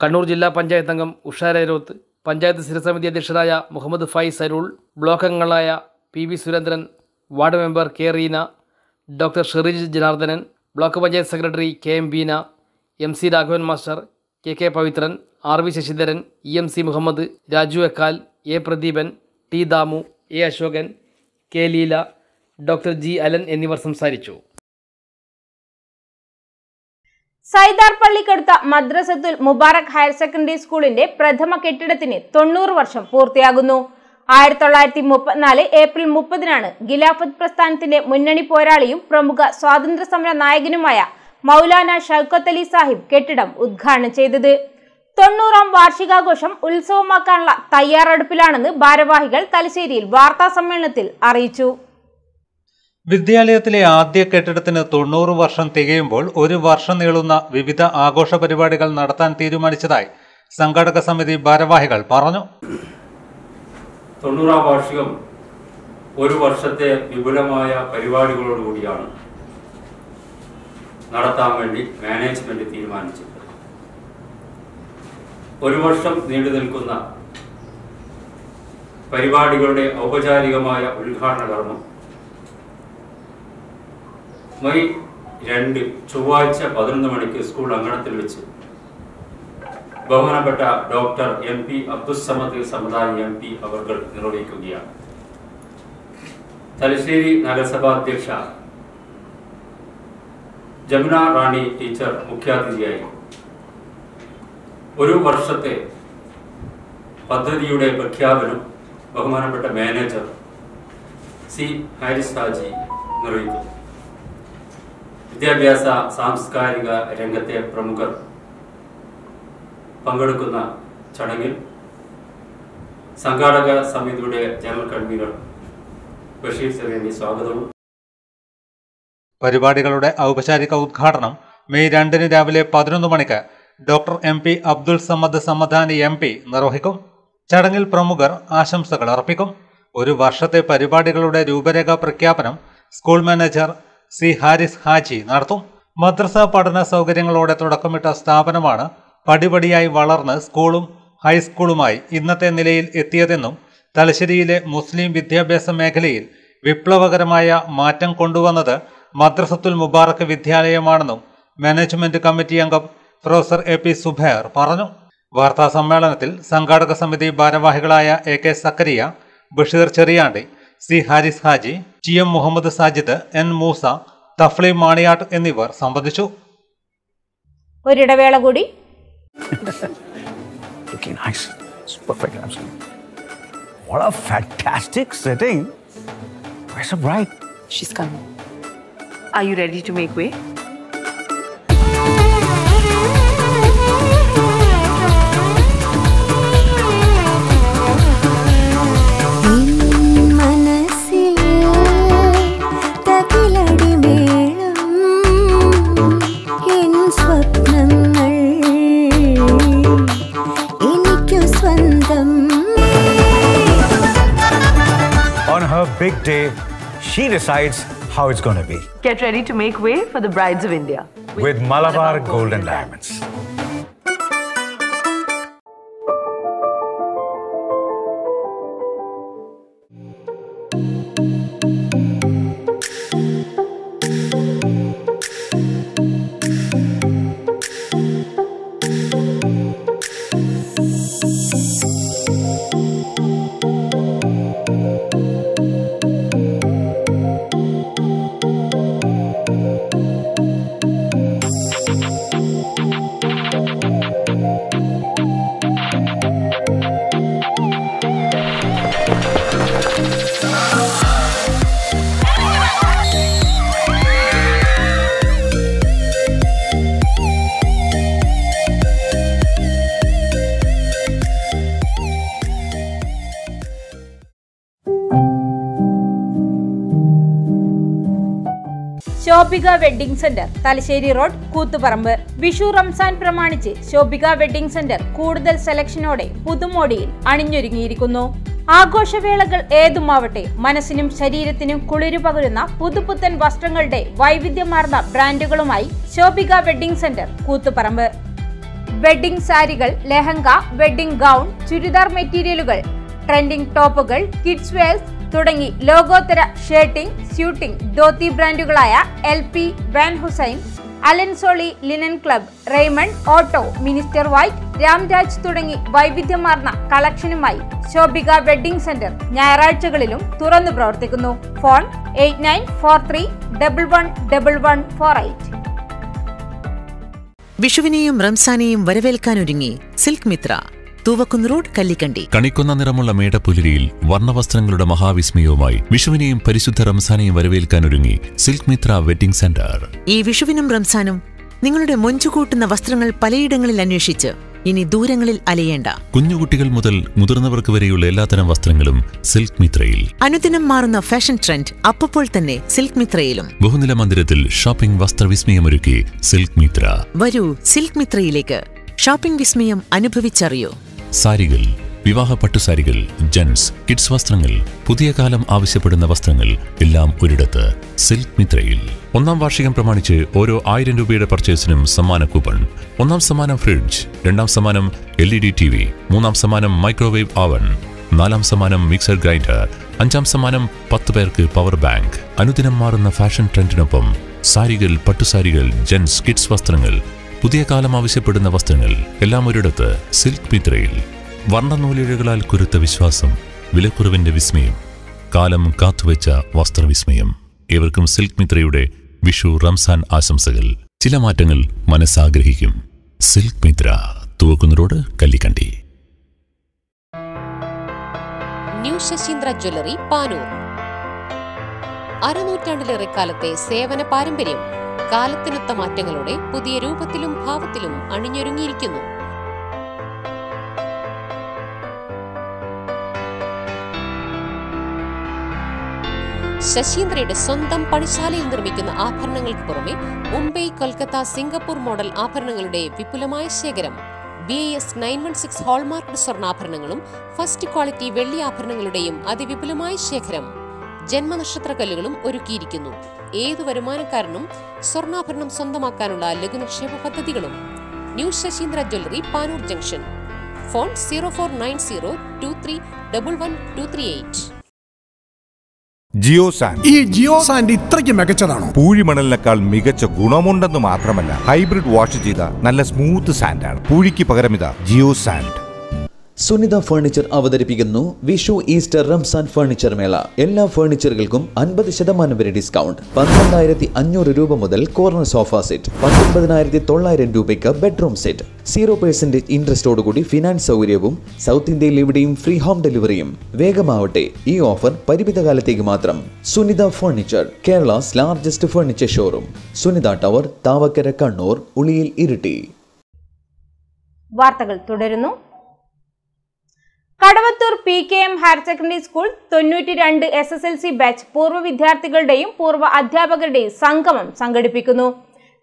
Kannur ജില്ലാ പഞ്ചായത്ത് അംഗം ഉഷ രൈരോത്ത് പഞ്ചായത്ത് സ്ഥിരസമിതി അധ്യക്ഷരായ Muhammad Faiz Arul block അംഗങ്ങളായ P V Surendran ward member K Reena doctor Sherij Janardhanan block panchayat secretary K M Beena M C Raghavan master K K Pavithran R V Sasidharan E M C Muhammad Raju Ekkal A Pradeepan T Damu A Ashokan K Leela doctor G Alan എന്നിവർ സംസാരിച്ചു. സൈദാർ പള്ളിക്കടുത്ത Madrasathul Mubarak higher secondary സ്കൂളിന്റെ പ്രഥമ കെട്ടിടത്തിന് തൊണ്ണൂറ് വർഷം പൂർത്തിയാകുന്നു. ആയിരത്തി തൊള്ളായിരത്തി മുപ്പത്തിനാല് ഏപ്രിൽ മുപ്പതിനാണ് ഖിലാഫത്ത് പ്രസ്ഥാനത്തിന്റെ മുന്നണി പോരാളിയും പ്രമുഖ സ്വാതന്ത്ര്യ സമര നായകനുമായ മൗലാന ഷൗക്കത്ത് അലി സാഹിബ് കെട്ടിടം ഉദ്ഘാടനം ചെയ്തത്. തൊണ്ണൂറാം വാർഷികാഘോഷം ഉത്സവമാക്കാനുള്ള തയ്യാറെടുപ്പിലാണെന്ന് ഭാരവാഹികൾ തലശ്ശേരിയിൽ വാർത്താ സമ്മേളനത്തിൽ അറിയിച്ചു. വിദ്യാലയത്തിലെ ആദ്യ കെട്ടിടത്തിന് തൊണ്ണൂറ് വർഷം തികയുമ്പോൾ ഒരു വർഷം നീളുന്ന വിവിധ ആഘോഷ പരിപാടികൾ നടത്താൻ തീരുമാനിച്ചതായി സംഘാടക സമിതി ഭാരവാഹികൾ പറഞ്ഞു. തൊണ്ണൂറാം വാർഷികം ഒരു വർഷത്തെ വിപുലമായ പരിപാടികളോടുകൂടിയാണ് നടത്താൻ വേണ്ടി മാനേജ്മെന്റ് തീരുമാനിച്ചത്. ഒരു വർഷം നീണ്ടു നിൽക്കുന്ന പരിപാടികളുടെ ഔപചാരികമായ ഉദ്ഘാടന കർമ്മം മെയ് രണ്ട് ചൊവ്വാഴ്ച പതിനൊന്ന് മണിക്ക് സ്കൂൾ അങ്കണത്തിൽ വെച്ച് ബഹുമാനപ്പെട്ട ഡോക്ടർ എം പി അബ്ദുസമദ് സമുദായ എം പി അവർ നിർവഹിക്കുകയാണ്. തലശ്ശേരി നഗരസഭാ അധ്യക്ഷ ജമുന റാണി ടീച്ചർ മുഖ്യാതിഥിയായി. ഒരു വർഷത്തെ പദ്ധതിയുടെ പ്രഖ്യാപനം ബഹുമാനപ്പെട്ട മാനേജർ സി ഹാരിസ് ഹാജി നിർവഹിക്കും വിദ്യാഭ്യാസ സാംസ്കാരിക രംഗത്തെ പ്രമുഖർ പങ്കെടുക്കുന്ന ചടങ്ങിൽ സംഘാടക സമിതിയുടെ ജനറൽ കൺവീനർ ബഷീർ ചെറിയനി സ്വാഗതവും. പരിപാടികളുടെ ഔപചാരിക ഉദ്ഘാടനം മെയ് രണ്ടിന് രാവിലെ പതിനൊന്ന് മണിക്ക് doctor M P Abdul Samad Samadani M P നിർവഹിക്കും. ചടങ്ങിൽ പ്രമുഖർ ആശംസകൾ അർപ്പിക്കും. ഒരു വർഷത്തെ പരിപാടികളുടെ രൂപരേഖ പ്രഖ്യാപനം school manager C Haris Haji നടത്തും. മദ്രസ പഠന സൗകര്യങ്ങളോടെ തുടക്കമിട്ട സ്ഥാപനമാണ് പടിപടിയായി വളർന്ന് സ്കൂളും ഹൈസ്കൂളുമായി ഇന്നത്തെ നിലയിൽ എത്തിയതെന്നും തലശ്ശേരിയിലെ മുസ്ലിം വിദ്യാഭ്യാസ മേഖലയിൽ വിപ്ലവകരമായ മാറ്റം കൊണ്ടുവന്നത് മദ്രസത്തുൽ മുബാറക് വിദ്യാലയമാണെന്നും മാനേജ്മെന്റ് കമ്മിറ്റി അംഗം പ്രൊഫസർ എ പി സുബൈർ പറഞ്ഞു വാർത്താ സമ്മേളനത്തിൽ സംഘാടക സമിതി ഭാരവാഹികളായ A K Zakariya Basheer Cheriyandi C Haris Haji T M Muhammad Sajid N Moosa Thafli Maniyatt എന്നിവർ സംബന്ധിച്ചു ഒരിടവേള കൂടി [LAUGHS] Looking nice. It's perfect, absolutely. What a fantastic setting. Where's the bride? She's coming. Are you ready to make way? Big day, she decides how it's going to be Get ready to make way for the brides of India. with Malabar Golden Diamonds. Shobhika wedding centre Thalassery road Koothuparamba. Vishu Ramzan പ്രമാണിച്ച് Shobhika wedding centre കൂടുതൽ സെലക്ഷനോടെ പുതുമോടിയിൽ അണിഞ്ഞൊരുങ്ങിയിരിക്കുന്നു. ആഘോഷവേളകൾ ഏതുമാവട്ടെ മനസ്സിനും ശരീരത്തിനും കുളിരു പകരുന്ന പുതുപുത്തൻ വസ്ത്രങ്ങളുടെ വൈവിധ്യമാർന്ന ബ്രാൻഡുകളുമായി Shobhika Wedding Centre Koothuparamba. Wedding സാരികൾ lehenga wedding gown churidar മെറ്റീരിയലുകൾ ട്രെൻഡിംഗ് ടോപ്പുകൾ കിഡ്സ് വെയർസ് തുടങ്ങി ലോകോത്തര shirting suiting dhoti ബ്രാൻഡുകളായ L P Van Heusen Allen Solly Linen Club Raymond Otto Minister White Ramraj തുടങ്ങി വൈവിധ്യമാർന്ന കളക്ഷനുമായി ശോഭിക വെഡിംഗ് സെന്റർ ഞായറാഴ്ചകളിലും തുറന്നു പ്രവർത്തിക്കുന്നു. Phone eight nine four three double one double one four eight. വിഷുവിനെയും റംസാനെയും വരവേൽക്കാനൊരുങ്ങി സിൽക്ക് മിത്ര. തൂവക്കുന്ന് റോഡ് കല്ലിക്കണ്ടി. കണിക്കുന്ന നിറമുള്ള മേടപ്പുലരിയിൽ വർണവസ്ത്രങ്ങളുടെ മഹാവിസ്മയവുമായി വിഷുവിനെയും പരിശുദ്ധ റംസാനെയും വരവേൽക്കാൻ ഒരുങ്ങി സിൽക്ക് മിത്ര വെഡിംഗ് സെന്റർ. ഈ വിഷുവിനും റംസാനും നിങ്ങളുടെ മൊഞ്ചുകൂട്ടുന്ന വസ്ത്രങ്ങൾ പലയിടങ്ങളിൽ അന്വേഷിച്ച് ഇനി ദൂരങ്ങളിൽ അലയേണ്ട. കുഞ്ഞുകുട്ടികൾ മുതൽ മുതിർന്നവർക്ക് വരെയുള്ള എല്ലാത്തരം വസ്ത്രങ്ങളും സിൽക്ക് മിത്രയിൽ. അനുദിനം മാറുന്ന ഫാഷൻ ട്രെൻഡ് അപ്പോൾ തന്നെ സിൽക്ക് മിത്രയിലും. ബഹുനില മന്ദിരത്തിൽ ഷോപ്പിംഗ് വസ്ത്രവിസ്മയമൊരുക്കി സിൽക്ക് മിത്ര. വരൂ സിൽക്ക് മിത്രയിലേക്ക്. ഷോപ്പിംഗ് വിസ്മയം അനുഭവിച്ചറിയൂ. സാരികൾ വിവാഹ പട്ടുസാരികൾ ജെൻസ് കിഡ്സ് വസ്ത്രങ്ങൾ പുതിയ കാലം ആവശ്യപ്പെടുന്ന വസ്ത്രങ്ങൾ എല്ലാം ഒരിടത്ത്. സിൽക്ക് മിത്രയിൽ. ഒന്നാം വാർഷികം പ്രമാണിച്ച് ഓരോ ആയിരം രൂപയുടെ പർച്ചേസിനും സമ്മാന കൂപ്പൺ. ഒന്നാം സമ്മാനം ഫ്രിഡ്ജ് രണ്ടാം സമ്മാനം L E D T V മൂന്നാം സമ്മാനം മൈക്രോവേവ് ഓവൻ നാലാം സമ്മാനം മിക്സർ ഗ്രൈൻഡർ അഞ്ചാം സമ്മാനം പത്ത് പേർക്ക് പവർ ബാങ്ക്. അനുദിനം മാറുന്ന ഫാഷൻ ട്രെൻഡിനൊപ്പം സാരികൾ പട്ടുസാരികൾ ജെൻസ് കിഡ്സ് വസ്ത്രങ്ങൾ പുതിയ കാലം ആവശ്യപ്പെടുന്ന വസ്ത്രങ്ങൾ എല്ലാം ഒരിടത്ത് സിൽക്ക് മിത്രയിൽ. വർണനൂലിഴകളാൽ കുരുത്ത വിശ്വാസം വിലക്കുറവിന്റെ വിസ്മയം കാലം കാത്തുവെച്ച വസ്ത്രവിസ്മയം. ഏവർക്കും സിൽക്ക് മിത്രയുടെ വിഷു റംസാൻ ആശംസകൾ. ചില മാറ്റങ്ങൾ മനസ്സാഗ്രഹിക്കും. സിൽക്ക് മിത്ര തുവക്കുന്നതോട് Kallikkandy. New Sasheendra Jewellery Panoor. അരനൂറ്റാണ്ടിലേറെ കാലത്തെ സേവന പാരമ്പര്യം കാലത്തിനൊത്ത മാറ്റങ്ങളോടെ പുതിയ രൂപത്തിലും ഭാവത്തിലും അണിഞ്ഞൊരുങ്ങിയിരിക്കുന്നു. ശശീന്ദ്രയുടെ സ്വന്തം പണിശാലയിൽ നിർമ്മിക്കുന്ന ആഭരണങ്ങൾക്ക് പുറമെ മുംബൈ കൊൽക്കത്ത സിംഗപ്പൂർ മോഡൽ ആഭരണങ്ങളുടെ വിപുലമായ ശേഖരം B S nine one six hallmark സ്വർണാഭരണങ്ങളും first quality വെള്ളി ആഭരണങ്ങളുടെയും അതിവിപുലമായ ശേഖരം. ജന്മനക്ഷത്രക്കല്ലുകളും ഒരുക്കിയിരിക്കുന്നു. ഏതു വരുമാനക്കാരനും സ്വർണാഭരണം സ്വന്തമാക്കാനുള്ള ലഘുനിക്ഷേപ പദ്ധതികളും. New Sasheendra Jewellery Panoor junction. Phone zero four nine zero two three double one two three eight. Jio സാൻഡ് ഈ ജിയോ സാൻഡ് ഇത്രയ്ക്ക് മികച്ചതാണോ? പൂഴിമണലിനേക്കാൾ മികച്ച ഗുണമുണ്ടെന്ന് മാത്രമല്ല ഹൈബ്രിഡ് വാഷ് ചെയ്ത നല്ല സ്മൂത്ത് സാൻഡാണ്. പൂഴിക്ക് പകരം ഇതാ ജിയോ സാൻഡ്. സുനിത ഫർണിച്ചർ അവതരിപ്പിക്കുന്നു വിഷു ഈസ്റ്റർ റംസാൻ ഫർണിച്ചർ മേള. എല്ലാ ഫർണിച്ചറുകൾക്കും അൻപത് ശതമാനം വരെ ഡിസ്കൗണ്ട്. പന്ത്രണ്ടായിരത്തി അഞ്ഞൂറ് രൂപ മുതൽ കോർണർ സോഫ സെറ്റ്. പത്തൊൻപതിനായിരത്തി തൊള്ളായിരം രൂപയ്ക്ക് ബെഡ്റൂം സെറ്റ്. സീറോ പെർസെന്റേജ് ഇൻട്രസ്റ്റോടുകൂടി ഫിനാൻസ് സൗകര്യവും സൗത്ത് ഇന്ത്യയിൽ ഇവിടെയും ഫ്രീ ഹോം ഡെലിവറിയും. വേഗമാവട്ടെ ഈ ഓഫർ പരിമിതകാലത്തേക്ക് മാത്രം. Sunitha furniture Kerala's largest furniture showroom. Sunitha tower Thavakkara Kannur Uliyil Iritty. വാർത്തകൾ തുടരുന്നു. Kadavathur P K M higher secondary school തൊണ്ണൂറ്റി രണ്ട് S S L C batch പൂർവ വിദ്യാർത്ഥികളുടെയും പൂർവ അധ്യാപകരുടെയും സംഗമം സംഘടിപ്പിക്കുന്നു.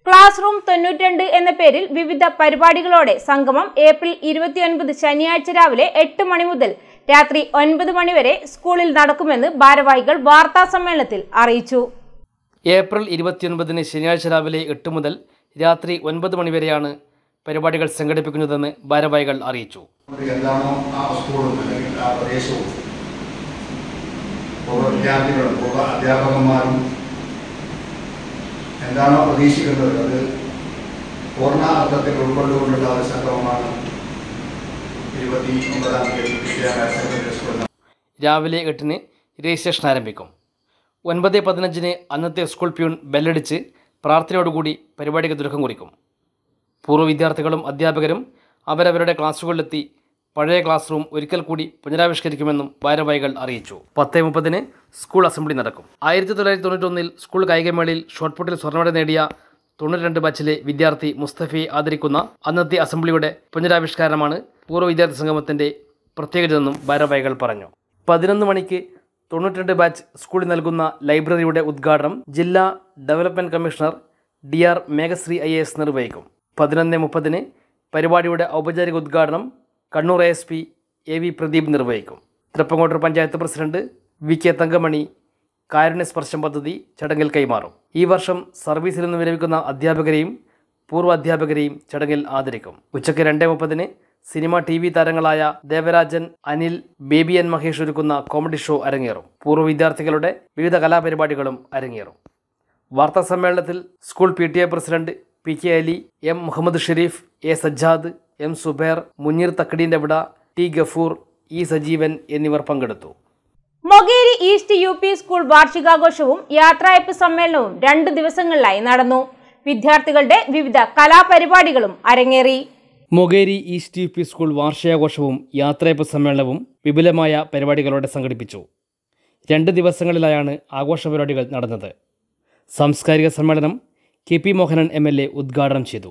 ക്ലാസ് റൂം തൊണ്ണൂറ്റിരണ്ട് എന്ന പേരിൽ വിവിധ പരിപാടികളോടെ സംഗമം ഏപ്രിൽ ഇരുപത്തിയൊൻപത് ശനിയാഴ്ച രാവിലെ എട്ട് മണി മുതൽ രാത്രി ഒൻപത് മണിവരെ സ്കൂളിൽ നടക്കുമെന്ന് ഭാരവാഹികൾ വാർത്താ സമ്മേളനത്തിൽ അറിയിച്ചു. ഏപ്രിൽ ഇരുപത്തിയൊൻപതിന് ശനിയാഴ്ച രാവിലെ എട്ട് മുതൽ രാത്രി ഒൻപത് മണിവരെയാണ് പരിപാടികൾ സംഘടിപ്പിക്കുന്നതെന്ന് ഭാരവാഹികൾ അറിയിച്ചു. എന്താണോ ആ സ്കൂളും അല്ലെങ്കിൽ ആ പ്രദേശവും? പൂർവ വിദ്യാർത്ഥികളും പൂർവ അധ്യാപകന്മാരും എന്താണോ പ്രതീക്ഷിക്കുന്നത്? അത് പൂർണ അർത്ഥത്തിൽ ഉൾക്കൊണ്ടുകൊണ്ടുള്ള ഒരു സംഗമമാണ് ഇരുപത്തി ഒമ്പതാം തീയതി വിദ്യാഭ്യാസ രാവിലെ എട്ടിന് രജിസ്ട്രേഷൻ ആരംഭിക്കും. ഒൻപത് പതിനഞ്ചിന് അന്നത്തെ സ്കൂൾ പ്യൂൺ ബെല്ലടിച്ച് പ്രാർത്ഥനയോടുകൂടി പരിപാടിക്ക് തുടക്കം കുറിക്കും. പൂർവ വിദ്യാർത്ഥികളും അധ്യാപകരും അവരവരുടെ ക്ലാസ്സുകളിലെത്തി പഴയ ക്ലാസ് റൂം ഒരിക്കൽ കൂടി പുനരാവിഷ്കരിക്കുമെന്നും ഭാരവാഹികൾ അറിയിച്ചു. പത്ത് മുപ്പതിന് സ്കൂൾ അസംബ്ലി നടക്കും. ആയിരത്തി തൊള്ളായിരത്തി തൊണ്ണൂറ്റൊന്നിൽ സ്കൂൾ കായികമേളയിൽ ഷോട്ട്പുട്ടിൽ സ്വർണമേഡ നേടിയ തൊണ്ണൂറ്റി രണ്ട് ബാച്ചിലെ വിദ്യാർത്ഥി മുസ്തഫയെ ആദരിക്കുന്ന അന്നത്തെ അസംബ്ലിയുടെ പുനരാവിഷ്കാരമാണ് പൂർവ വിദ്യാർത്ഥി സംഗമത്തിന്റെ പ്രത്യേകതയെന്നും ഭാരവാഹികൾ പറഞ്ഞു. പതിനൊന്ന് മണിക്ക് തൊണ്ണൂറ്റിരണ്ട് ബാച്ച് സ്കൂളിൽ നൽകുന്ന ലൈബ്രറിയുടെ ഉദ്ഘാടനം ജില്ലാ development commissioner D R Meghashree I നിർവഹിക്കും. പതിനൊന്ന് മുപ്പതിന് പരിപാടിയുടെ ഔപചാരിക ഉദ്ഘാടനം Kannur S P A V Pradeep നിർവഹിക്കും. Thrippangottur panchayat president V K Thankamani കാരുണ്യസ്പർശം പദ്ധതി ചടങ്ങിൽ കൈമാറും. ഈ വർഷം സർവീസിൽ നിന്ന് വിരമിക്കുന്ന അധ്യാപകരെയും പൂർവ അധ്യാപകരെയും ചടങ്ങിൽ ആദരിക്കും. ഉച്ചയ്ക്ക് രണ്ട് മുപ്പതിന് സിനിമ ടി വി താരങ്ങളായ ദേവരാജൻ അനിൽ ബേബി എൻ മഹേഷ് ഒരുക്കുന്ന കോമഡി ഷോ അരങ്ങേറും. പൂർവ വിദ്യാർത്ഥികളുടെ വിവിധ കലാപരിപാടികളും അരങ്ങേറും. വാർത്താ സമ്മേളനത്തിൽ school P T A president P K Ali M Muhammad Shareef A Sajjad M Zubair Muneer തക്കടീന്റെ വിട ടി ഗഫൂർ ഇ സജീവൻ എന്നിവർ പങ്കെടുത്തു. Mokeri east U P school വാർഷികാഘോഷവും യാത്രയപ്പ് സമ്മേളനവും രണ്ട് ദിവസങ്ങളിലായി നടന്നു. വിദ്യാർത്ഥികളുടെ വിവിധ കലാപരിപാടികളും അരങ്ങേറി. Mokeri east U P school വാർഷികാഘോഷവും യാത്രയപ്പ് സമ്മേളനവും വിപുലമായ പരിപാടികളോടെ സംഘടിപ്പിച്ചു. രണ്ട് ദിവസങ്ങളിലായാണ് ആഘോഷ പരിപാടികൾ നടന്നത്. സാംസ്കാരിക സമ്മേളനം K P Mohanan M L A ഉദ്ഘാടനം ചെയ്തു.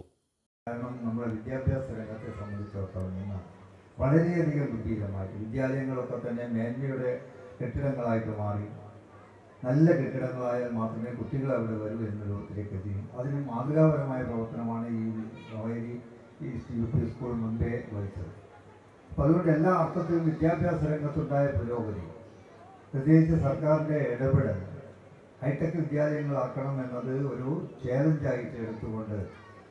വളരെയധികം വിപുലമായി വിദ്യാലയങ്ങളൊക്കെ തന്നെ മേന്മയുടെ കെട്ടിടങ്ങളായിട്ട് മാറി. നല്ല കെട്ടിടങ്ങളായാൽ മാത്രമേ കുട്ടികൾ അവിടെ വരൂ എന്ന രൂപത്തിലേക്ക് എത്തിയും. അതിന് മാതൃകാപരമായ പ്രവർത്തനമാണ് ഈ റോയലി ഈ യു പി സ്കൂൾ മുൻപേ വഹിച്ചത് അപ്പോൾ അതുകൊണ്ട് എല്ലാ അർത്ഥത്തിലും വിദ്യാഭ്യാസ രംഗത്തുണ്ടായ പുരോഗതി പ്രത്യേകിച്ച് സർക്കാരിന്റെ ഇടപെടൽ ഹൈടെക് വിദ്യാലയങ്ങൾ ആക്കണം എന്നത് ഒരു ചാലഞ്ചായിട്ട് എടുത്തുകൊണ്ട്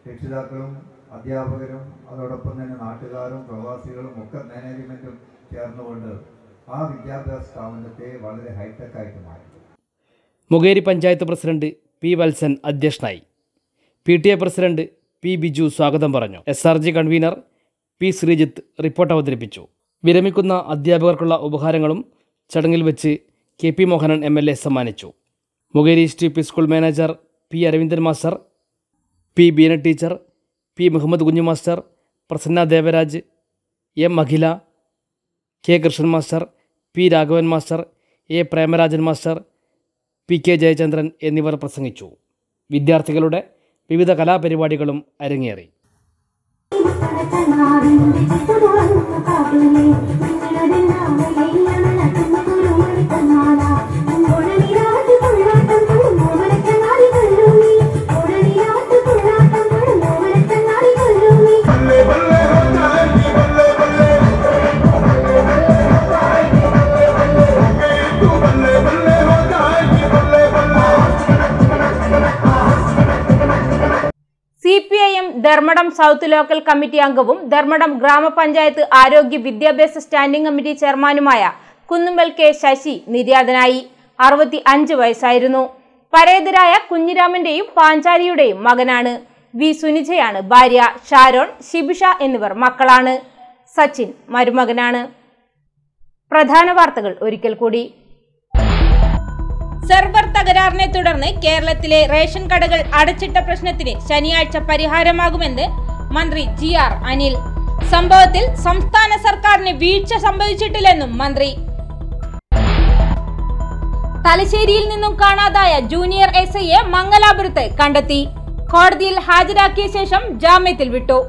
രക്ഷിതാക്കളും അധ്യാപകരും അതോടൊപ്പം തന്നെ നാട്ടുകാരും പ്രവാസികളും ഒക്കെ മാനേജ്മെന്റും ചേർന്നുകൊണ്ട് ആ വിദ്യാഭ്യാസ സ്ഥാപനത്തെ വളരെ ഹൈടെക് ആയിട്ട് മാറ്റി. മുകേരി പഞ്ചായത്ത് പ്രസിഡന്റ് പി വത്സൻ അധ്യക്ഷനായി. P T A president P Biju സ്വാഗതം പറഞ്ഞു. S R G convener P Sreejith report അവതരിപ്പിച്ചു. വിരമിക്കുന്ന അധ്യാപകർക്കുള്ള ഉപഹാരങ്ങളും ചടങ്ങിൽ വെച്ച് K P Mohanan M L A സമ്മാനിച്ചു. Mokeri T P school manager P Aravindan master P Beena teacher P Muhammad Kunhu master Prasanna Devaraj M Akhila K Krishnan master P Raghavan master A Premarajan master P K Jayachandran എന്നിവർ പ്രസംഗിച്ചു വിദ്യാർത്ഥികളുടെ വിവിധ കലാപരിപാടികളും അരങ്ങേറി Dharmadam south local committee അംഗവും ധർമ്മടം ഗ്രാമപഞ്ചായത്ത് ആരോഗ്യ വിദ്യാഭ്യാസ സ്റ്റാൻഡിംഗ് കമ്മിറ്റി ചെയർമാനുമായ കുന്നുമ്മൽ കെ ശശി നിര്യാതനായി. അറുപത്തി അഞ്ച് വയസ്സായിരുന്നു. പരേതരായ കുഞ്ഞിരാമന്റെയും പാഞ്ചാലിയുടെയും മകനാണ്. വി സുനിജയാണ് ഭാര്യ ഷാരോൺ ശിബിഷ എന്നിവർ മക്കളാണ്. സച്ചിൻ മരുമകനാണ്. പ്രധാന വാർത്തകൾ ഒരിക്കൽ കൂടി. സെർവർ തകരാറിനെ തുടർന്ന് കേരളത്തിലെ റേഷൻ കടകൾ അടച്ചിട്ട പ്രശ്നത്തിന് ശനിയാഴ്ച പരിഹാരമാകുമെന്ന് മന്ത്രി ജി ആർ അനിൽ. സംഭവത്തിൽ സംസ്ഥാന സർക്കാരിന് വീഴ്ച സംഭവിച്ചിട്ടില്ലെന്നും മന്ത്രി. തലശ്ശേരിയിൽ നിന്നും കാണാതായ ജൂനിയർ എസ് ഐയെ മംഗലാപുരത്ത് കണ്ടെത്തി. കോടതിയിൽ ഹാജരാക്കിയ ശേഷം ജാമ്യത്തിൽ വിട്ടു.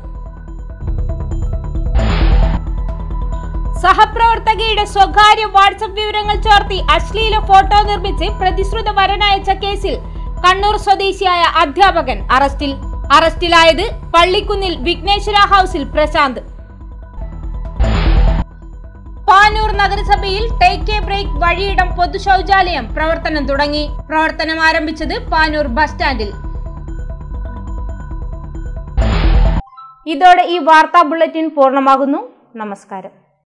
സഹപ്രവർത്തകയുടെ സ്വകാര്യ വാട്സപ്പ് വിവരങ്ങൾ ചോർത്തി അശ്ലീല ഫോട്ടോ നിർമ്മിച്ച് പ്രതിശ്രുത വരനയച്ച കേസിൽ കണ്ണൂർ സ്വദേശിയായ അധ്യാപകൻ അറസ്റ്റിൽ. അറസ്റ്റിലായത് പള്ളിക്കുന്നിൽ വിഘ്നേശ്വര ഹൌസിൽ പ്രശാന്ത്. പാനൂർ നഗരസഭയിൽ ടേക്ക് എ ബ്രേക്ക് വഴിയിടം പൊതു ശൗചാലയം പ്രവർത്തനം തുടങ്ങി. പ്രവർത്തനം ആരംഭിച്ചത് പാനൂർ ബസ് സ്റ്റാൻഡിൽ. ഇതോടെ ഈ വാർത്താ ബുള്ളറ്റിൻ പൂർണമാകുന്നു. നമസ്കാരം.